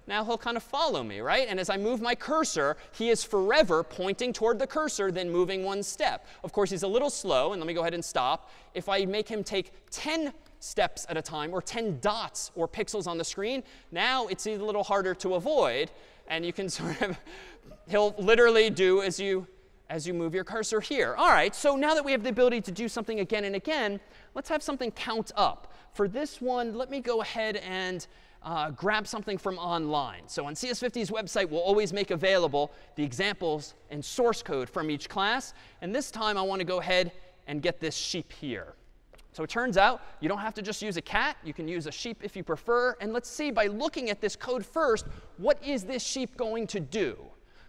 now he'll kind of follow me, right? And as I move my cursor, he is forever pointing toward the cursor, then moving one step. Of course, he's a little slow, and let me go ahead and stop. If I make him take 10 steps at a time, or 10 dots or pixels on the screen, now it's a little harder to avoid. And you can sort of, he'll literally do as you, as you move your cursor here. All right, so now that we have the ability to do something again and again, let's have something count up. For this one, let me go ahead and uh, grab something from online. So on CS50's website, we'll always make available the examples and source code from each class. And this time, I want to go ahead and get this sheep here. So it turns out you don't have to just use a cat. You can use a sheep if you prefer. And let's see, by looking at this code first, what is this sheep going to do?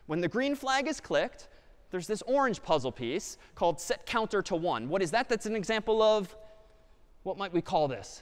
When the green flag is clicked, there's this orange puzzle piece called set counter to 1. What is that? That's an example of, what might we call this?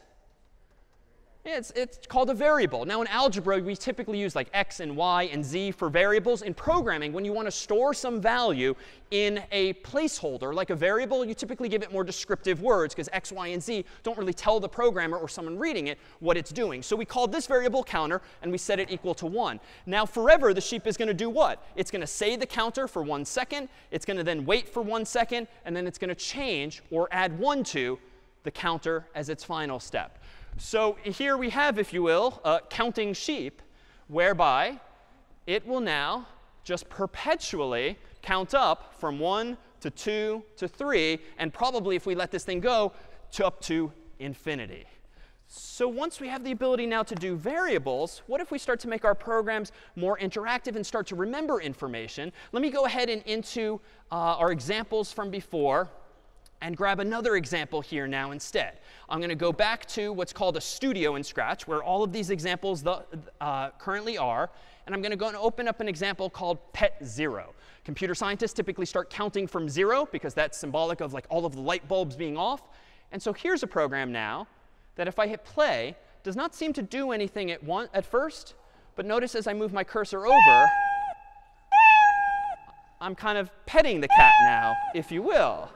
It's, it's called a variable. Now, in algebra, we typically use like x and y and z for variables. In programming, when you want to store some value in a placeholder, like a variable, you typically give it more descriptive words because x, y, and z don't really tell the programmer or someone reading it what it's doing. So we call this variable counter, and we set it equal to 1. Now, forever, the sheep is going to do what? It's going to say the counter for one second. It's going to then wait for one second, and then it's going to change or add 1 to the counter as its final step. So here we have, if you will, counting sheep, whereby it will now just perpetually count up from 1 to 2 to 3, and probably, if we let this thing go, to up to infinity. So once we have the ability now to do variables, what if we start to make our programs more interactive and start to remember information? Let me go ahead and into uh, our examples from before and grab another example here now instead. I'm going to go back to what's called a studio in Scratch, where all of these examples the, uh, currently are. And I'm going to go and open up an example called pet zero. Computer scientists typically start counting from zero, because that's symbolic of like all of the light bulbs being off. And so here's a program now that if I hit play, does not seem to do anything at, one, at first. But notice as I move my cursor over, I'm kind of petting the cat now, if you will.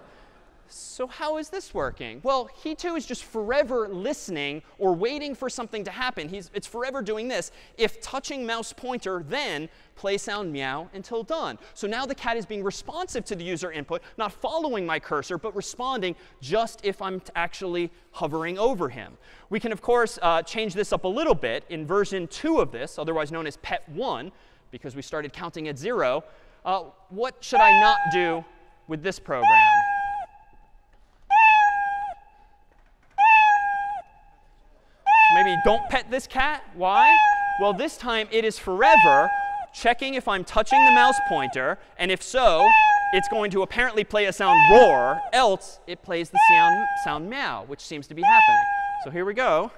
So how is this working? Well, he too is just forever listening or waiting for something to happen. He's, it's forever doing this. If touching mouse pointer, then play sound meow until done. So now the cat is being responsive to the user input, not following my cursor, but responding just if I'm actually hovering over him. We can, of course, uh, change this up a little bit in version 2 of this, otherwise known as pet 1, because we started counting at 0. Uh, what should I not do with this program? Maybe don't pet this cat. Why? Well, this time it is forever checking if I'm touching the mouse pointer. And if so, it's going to apparently play a sound roar. Else, it plays the sound, sound meow, which seems to be happening. So here we go.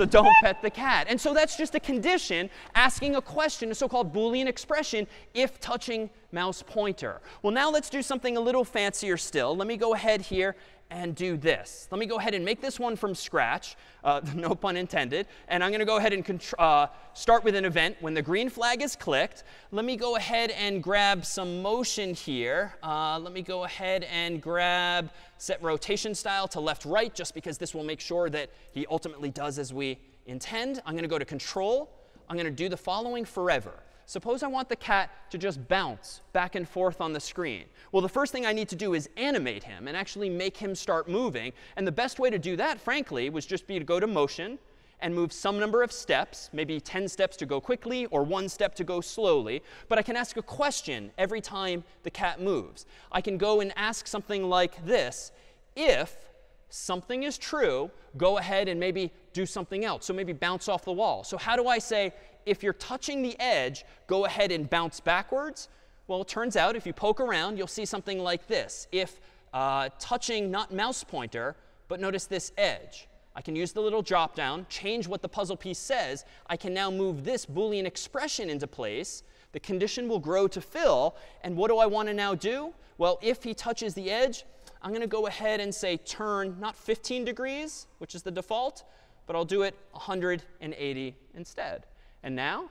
So don't pet the cat. And so that's just a condition asking a question, a so-called Boolean expression, if touching mouse pointer. Well, now let's do something a little fancier still. Let me go ahead here and do this. Let me go ahead and make this one from scratch, uh, no pun intended. And I'm going to go ahead and uh, start with an event. When the green flag is clicked, let me go ahead and grab some motion here. Uh, let me go ahead and grab set rotation style to left right, just because this will make sure that he ultimately does as we intend. I'm going to go to control. I'm going to do the following forever. Suppose I want the cat to just bounce back and forth on the screen. Well, the first thing I need to do is animate him and actually make him start moving. And the best way to do that, frankly, was just be to go to motion and move some number of steps, maybe 10 steps to go quickly or one step to go slowly. But I can ask a question every time the cat moves. I can go and ask something like this. If something is true, go ahead and maybe do something else. So maybe bounce off the wall. So how do I say, if you're touching the edge, go ahead and bounce backwards? Well, it turns out if you poke around, you'll see something like this. If uh, touching not mouse pointer, but notice this edge. I can use the little drop down, change what the puzzle piece says. I can now move this Boolean expression into place. The condition will grow to fill. And what do I want to now do? Well, if he touches the edge, I'm going to go ahead and say turn not 15 degrees, which is the default, but I'll do it 180 instead. And now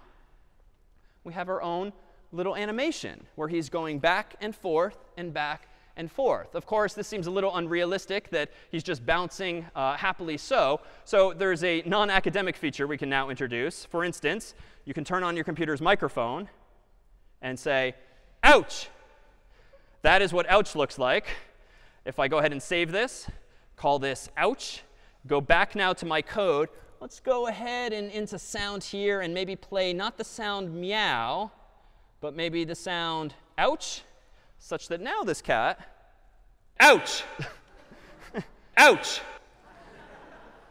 we have our own little animation where he's going back and forth and back and forth. Of course, this seems a little unrealistic that he's just bouncing uh, happily so. So there's a non-academic feature we can now introduce. For instance, you can turn on your computer's microphone and say, ouch. That is what ouch looks like. If I go ahead and save this, call this ouch, go back now to my code, let's go ahead and into sound here and maybe play not the sound meow, but maybe the sound ouch, such that now this cat, ouch, ouch,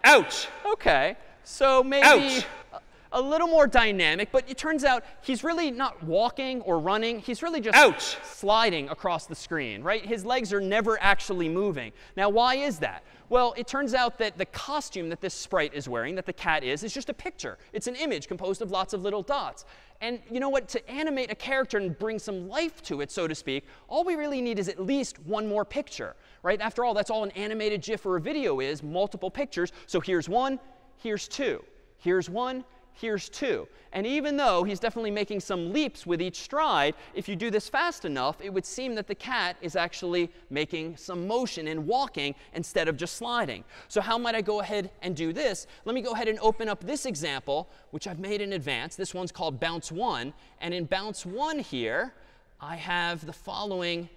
ouch. OK, so maybe ouch. A, a little more dynamic, but it turns out he's really not walking or running. He's really just ouch. sliding across the screen, right? His legs are never actually moving. Now, why is that? Well, it turns out that the costume that this sprite is wearing, that the cat is, is just a picture. It's an image composed of lots of little dots. And you know what? To animate a character and bring some life to it, so to speak, all we really need is at least one more picture. Right? After all, that's all an animated GIF or a video is, multiple pictures. So here's one, here's two. Here's one, here's two. And even though he's definitely making some leaps with each stride, if you do this fast enough, it would seem that the cat is actually making some motion and walking instead of just sliding. So how might I go ahead and do this? Let me go ahead and open up this example, which I've made in advance. This one's called Bounce 1. And in Bounce 1 here, I have the following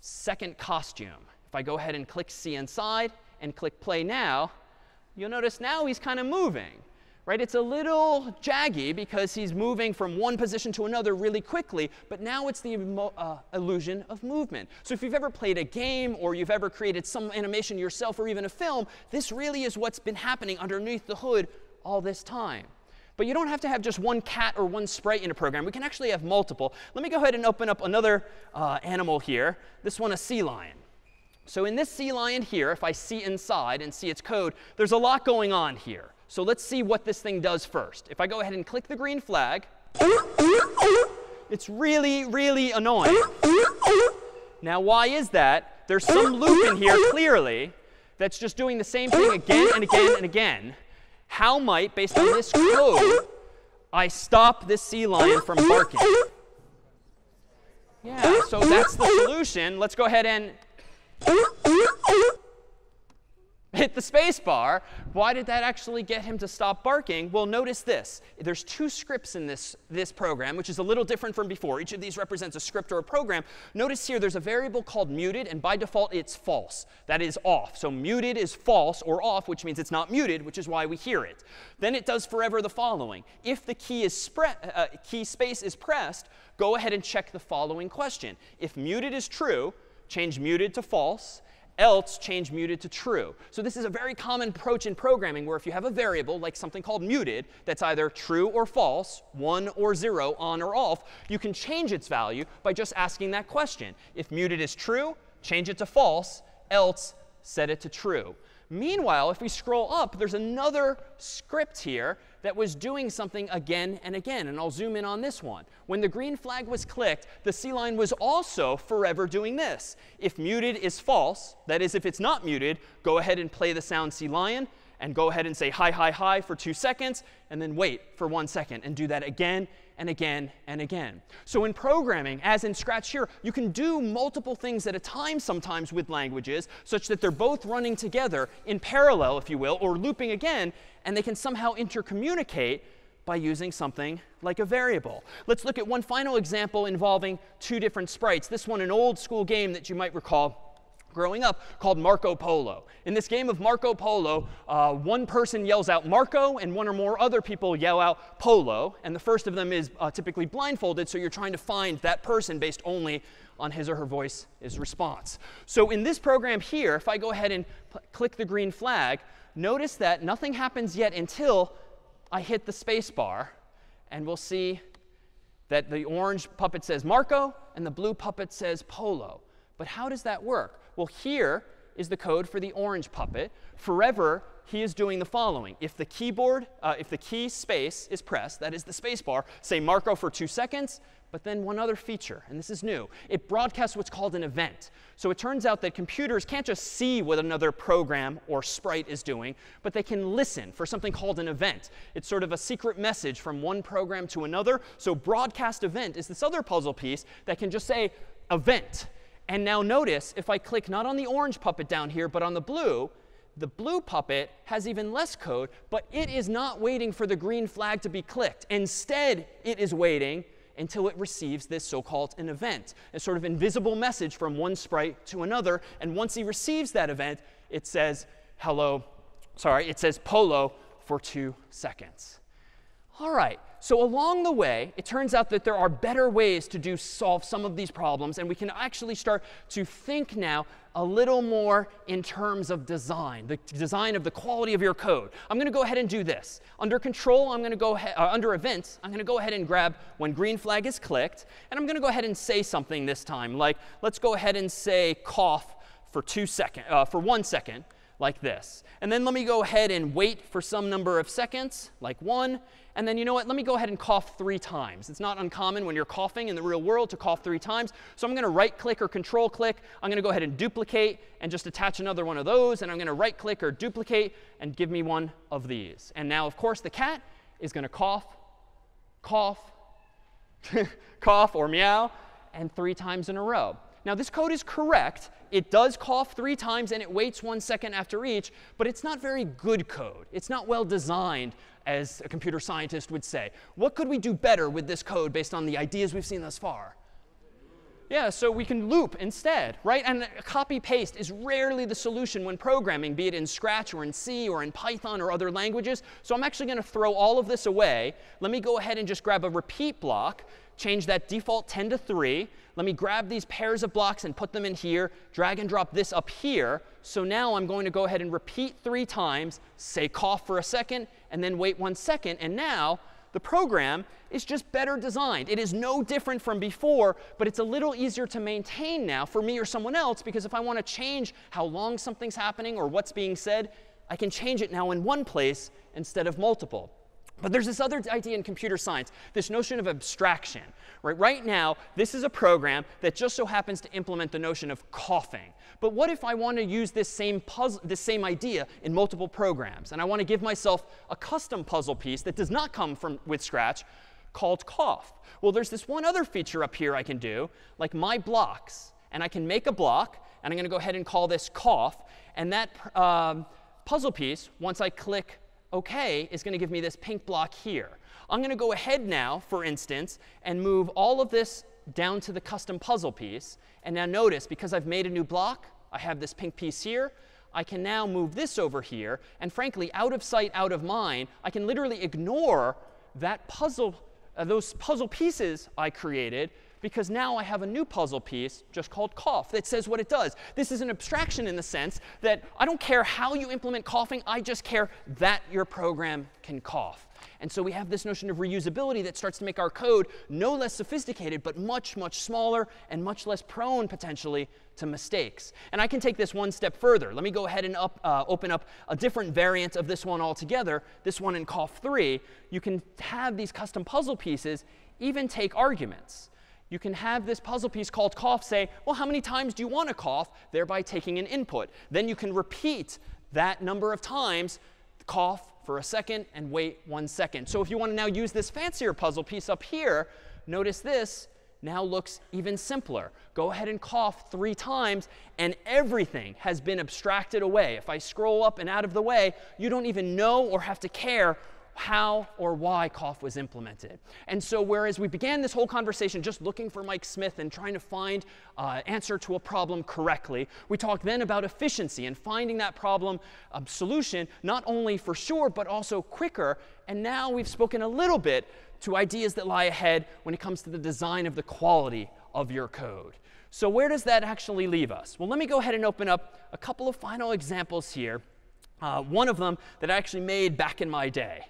second costume. If I go ahead and click See Inside and click Play Now, you'll notice now he's kind of moving right? It's a little jaggy because he's moving from one position to another really quickly, but now it's the uh, illusion of movement. So if you've ever played a game or you've ever created some animation yourself or even a film, this really is what's been happening underneath the hood all this time. But you don't have to have just one cat or one sprite in a program. We can actually have multiple. Let me go ahead and open up another uh, animal here, this one a sea lion. So in this sea lion here, if I see inside and see its code, there's a lot going on here. So let's see what this thing does first. If I go ahead and click the green flag, it's really, really annoying. Now, why is that? There's some loop in here, clearly, that's just doing the same thing again and again and again. How might, based on this code, I stop this sea lion from barking? Yeah, so that's the solution. Let's go ahead and hit the space bar. Why did that actually get him to stop barking? Well, notice this. There's two scripts in this, this program, which is a little different from before. Each of these represents a script or a program. Notice here there's a variable called muted, and by default it's false. That is off. So muted is false or off, which means it's not muted, which is why we hear it. Then it does forever the following. If the key, is uh, key space is pressed, go ahead and check the following question. If muted is true, change muted to false else change muted to true. So this is a very common approach in programming where if you have a variable like something called muted that's either true or false, 1 or 0, on or off, you can change its value by just asking that question. If muted is true, change it to false, else set it to true. Meanwhile, if we scroll up, there's another script here that was doing something again and again. And I'll zoom in on this one. When the green flag was clicked, the sea lion was also forever doing this. If muted is false, that is, if it's not muted, go ahead and play the sound sea lion and go ahead and say hi, hi, hi for two seconds, and then wait for one second and do that again and again and again. So in programming, as in Scratch here, you can do multiple things at a time sometimes with languages such that they're both running together in parallel, if you will, or looping again, and they can somehow intercommunicate by using something like a variable. Let's look at one final example involving two different sprites. This one, an old school game that you might recall growing up called Marco Polo. In this game of Marco Polo, uh, one person yells out Marco, and one or more other people yell out Polo. And the first of them is uh, typically blindfolded, so you're trying to find that person based only on his or her voice is response. So in this program here, if I go ahead and click the green flag, notice that nothing happens yet until I hit the space bar. And we'll see that the orange puppet says Marco, and the blue puppet says Polo. But how does that work? Well, here is the code for the orange puppet. Forever, he is doing the following. If the keyboard, uh, if the key space is pressed, that is the space bar, say Marco for two seconds, but then one other feature, and this is new. It broadcasts what's called an event. So it turns out that computers can't just see what another program or sprite is doing, but they can listen for something called an event. It's sort of a secret message from one program to another. So broadcast event is this other puzzle piece that can just say event. And now notice, if I click not on the orange puppet down here, but on the blue, the blue puppet has even less code, but it is not waiting for the green flag to be clicked. Instead, it is waiting until it receives this so-called an event, a sort of invisible message from one sprite to another. And once he receives that event, it says hello, sorry, it says polo for two seconds. All right, so along the way, it turns out that there are better ways to do solve some of these problems, and we can actually start to think now a little more in terms of design, the design of the quality of your code. I'm going to go ahead and do this. Under control, I'm going to go ahead, uh, under events, I'm going to go ahead and grab when green flag is clicked, and I'm going to go ahead and say something this time, like let's go ahead and say cough for two second, uh, for one second, like this. And then let me go ahead and wait for some number of seconds, like one, and then you know what? Let me go ahead and cough three times. It's not uncommon when you're coughing in the real world to cough three times. So I'm going to right click or control click. I'm going to go ahead and duplicate and just attach another one of those. And I'm going to right click or duplicate and give me one of these. And now, of course, the cat is going to cough, cough, cough or meow, and three times in a row. Now, this code is correct. It does cough three times, and it waits one second after each. But it's not very good code. It's not well designed as a computer scientist would say. What could we do better with this code based on the ideas we've seen thus far? Yeah, so we can loop instead, right? And copy paste is rarely the solution when programming, be it in Scratch or in C or in Python or other languages. So I'm actually going to throw all of this away. Let me go ahead and just grab a repeat block, change that default 10 to 3. Let me grab these pairs of blocks and put them in here, drag and drop this up here. So now I'm going to go ahead and repeat three times, say cough for a second, and then wait one second. And now the program is just better designed. It is no different from before, but it's a little easier to maintain now for me or someone else because if I want to change how long something's happening or what's being said, I can change it now in one place instead of multiple. But there's this other idea in computer science, this notion of abstraction. Right? right now, this is a program that just so happens to implement the notion of coughing. But what if I want to use this same, puzzle, this same idea in multiple programs? And I want to give myself a custom puzzle piece that does not come from with Scratch, called cough. Well, there's this one other feature up here I can do, like my blocks. And I can make a block, and I'm going to go ahead and call this cough. And that um, puzzle piece, once I click OK, is going to give me this pink block here. I'm going to go ahead now, for instance, and move all of this down to the custom puzzle piece. And now notice, because I've made a new block, I have this pink piece here. I can now move this over here. And frankly, out of sight, out of mind, I can literally ignore that puzzle, uh, those puzzle pieces I created because now I have a new puzzle piece just called cough that says what it does. This is an abstraction in the sense that I don't care how you implement coughing, I just care that your program can cough. And so we have this notion of reusability that starts to make our code no less sophisticated, but much, much smaller and much less prone potentially to mistakes. And I can take this one step further. Let me go ahead and up, uh, open up a different variant of this one altogether, this one in Cough 3. You can have these custom puzzle pieces even take arguments. You can have this puzzle piece called cough say, well, how many times do you want to cough, thereby taking an input. Then you can repeat that number of times, cough, for a second and wait one second. So if you want to now use this fancier puzzle piece up here, notice this now looks even simpler. Go ahead and cough three times, and everything has been abstracted away. If I scroll up and out of the way, you don't even know or have to care how or why cough was implemented. And so whereas we began this whole conversation just looking for Mike Smith and trying to find uh, answer to a problem correctly, we talked then about efficiency and finding that problem um, solution not only for sure, but also quicker. And now we've spoken a little bit to ideas that lie ahead when it comes to the design of the quality of your code. So where does that actually leave us? Well, let me go ahead and open up a couple of final examples here. Uh, one of them that I actually made back in my day.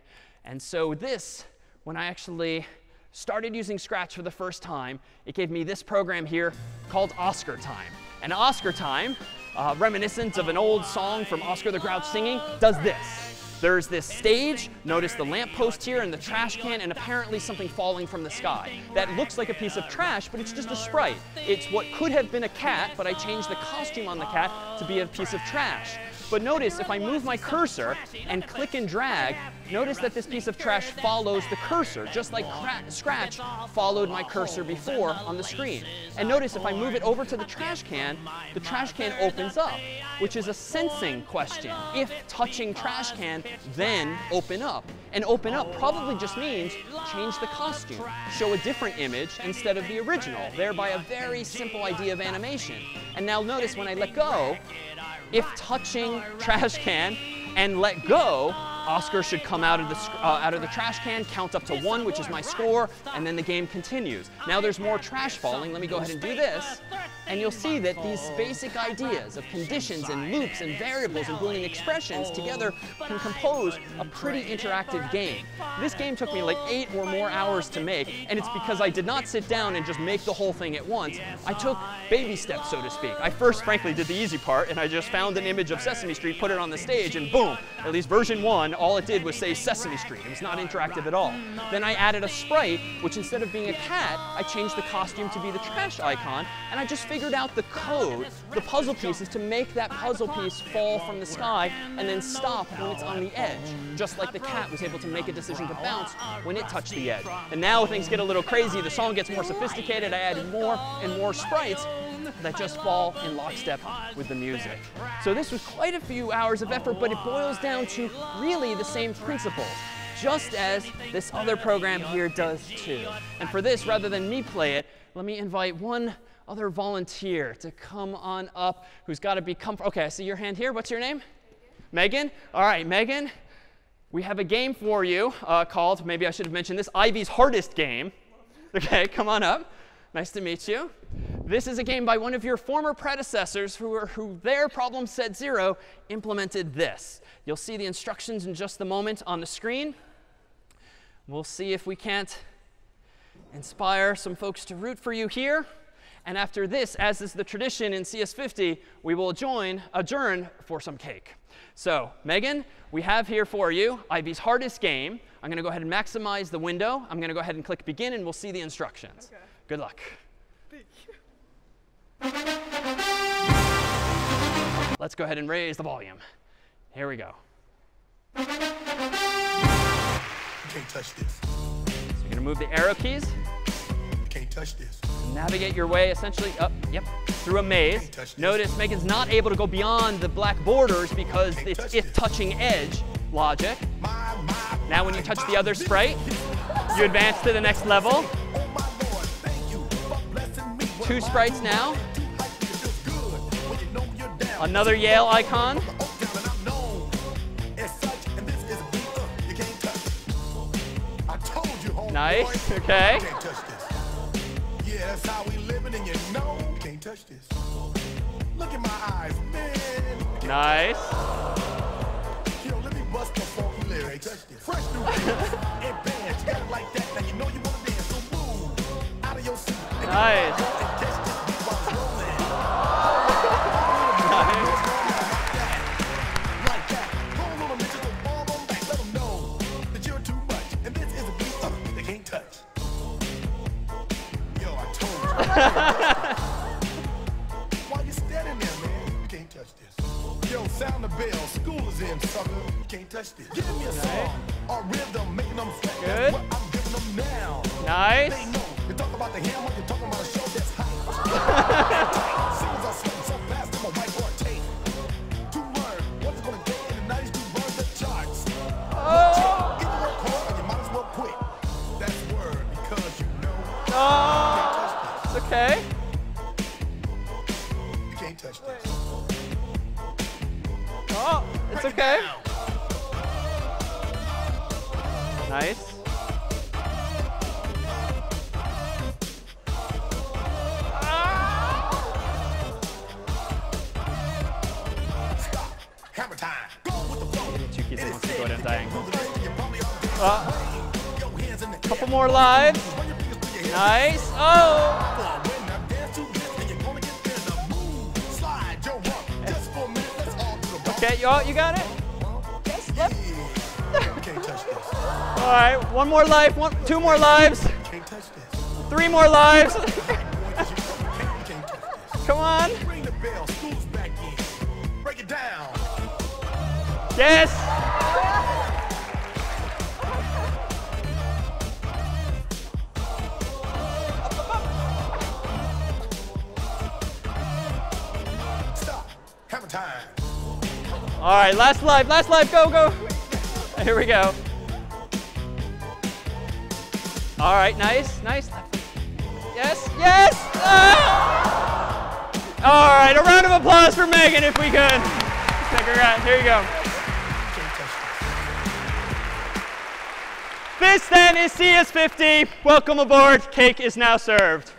And so this, when I actually started using Scratch for the first time, it gave me this program here called Oscar Time. And Oscar Time, uh, reminiscent of an old song from Oscar the Grouch singing, does this. There's this stage, notice the lamppost here and the trash can, and apparently something falling from the sky. That looks like a piece of trash, but it's just a sprite. It's what could have been a cat, but I changed the costume on the cat to be a piece of trash. But notice if I move my cursor and click and drag, notice that this piece of trash follows the cursor, just like Scratch followed my cursor before on the screen. And notice if I move it over to the trash can, the trash can opens up, which is a sensing question. If touching trash can, then open up. And open up probably just means change the costume, show a different image instead of the original, thereby a very simple idea of animation. And now notice when I let go, if touching trash can and let go, Oscar should come out of the uh, out of the trash can, count up to one, which is my score, and then the game continues. Now there's more trash falling. Let me go ahead and do this. And you'll see that these basic ideas of conditions and loops and variables and Boolean expressions together can compose a pretty interactive game. This game took me like eight or more hours to make, and it's because I did not sit down and just make the whole thing at once. I took baby steps, so to speak. I first, frankly, did the easy part, and I just found an image of Sesame Street, put it on the stage, and boom, at least version one, all it did was say Sesame Street. It was not interactive at all. Then I added a sprite, which instead of being a cat, I changed the costume to be the trash icon, and I just figured out the code, the puzzle pieces, to make that puzzle piece fall from the sky and then stop when it's on the edge, just like the cat was able to make a decision to bounce when it touched the edge. And now things get a little crazy. The song gets more sophisticated. I add more and more sprites that just fall in lockstep with the music. So this was quite a few hours of effort, but it boils down to really the same principles just as this other program here does too. And for this, rather than me play it, let me invite one other volunteer to come on up who's got to be comfortable. Okay, I see your hand here. What's your name? Megan? All right, Megan, we have a game for you uh, called, maybe I should have mentioned this, Ivy's Hardest Game. Okay, come on up. Nice to meet you. This is a game by one of your former predecessors who, who their problem set zero implemented this. You'll see the instructions in just a moment on the screen. We'll see if we can't inspire some folks to root for you here. And after this, as is the tradition in CS50, we will join, adjourn for some cake. So, Megan, we have here for you Ivy's hardest game. I'm going to go ahead and maximize the window. I'm going to go ahead and click begin, and we'll see the instructions. Okay. Good luck. Let's go ahead and raise the volume. Here we go. You can't touch this. So You're going to move the arrow keys. You Can't touch this. Navigate your way essentially up, yep, through a maze. Notice Megan's not able to go beyond the black borders because it's if touching edge logic. Now when you touch the other sprite, you advance to the next level. Oh my Lord, thank you for blessing me. What Two sprites now. Too hype, it feels good when you know you're down. Another Yale icon. From the Oak Town, and I'm known as such, and this is a beat, you can't touch. I told you, homeboy. Nice, okay. Yeah, that's how we living, and you know can't touch this. Look in my eyes, man. Nice. Yo, let me bust the funky lyrics. Fresh new beats and bands. Got it like that. Now you know you wanna dance. So move out of your seat. Nice. Why you standing there, man? You can't touch this. Yo, sound the bell. School is in, sucker. You can't touch this. Give me a song or rhythm, making them sweat. Good. What I'm giving them now. They Nice. know. You talk about the hammer, you're talking about a show that's hype. okay. You can't touch this. Oh, it's okay. Nice. Stop. Hammer time. Go with the flow. Two keys that And wants to go down diagonal. Move the list, you're probably all dancing. Uh, Yo, hands in the couple more lives. Run your fingers through your hair. Nice. Oh. Okay, you, you got it? Yeah. You can't touch this. All right, one more life, one, two more lives, can't touch this. three more lives. Life, last life, go, go. Here we go. All right, nice, nice. Yes, yes. Ah! All right, a round of applause for Megan if we could. Take her out. Here you go. This then is CS50. Welcome aboard. Cake is now served.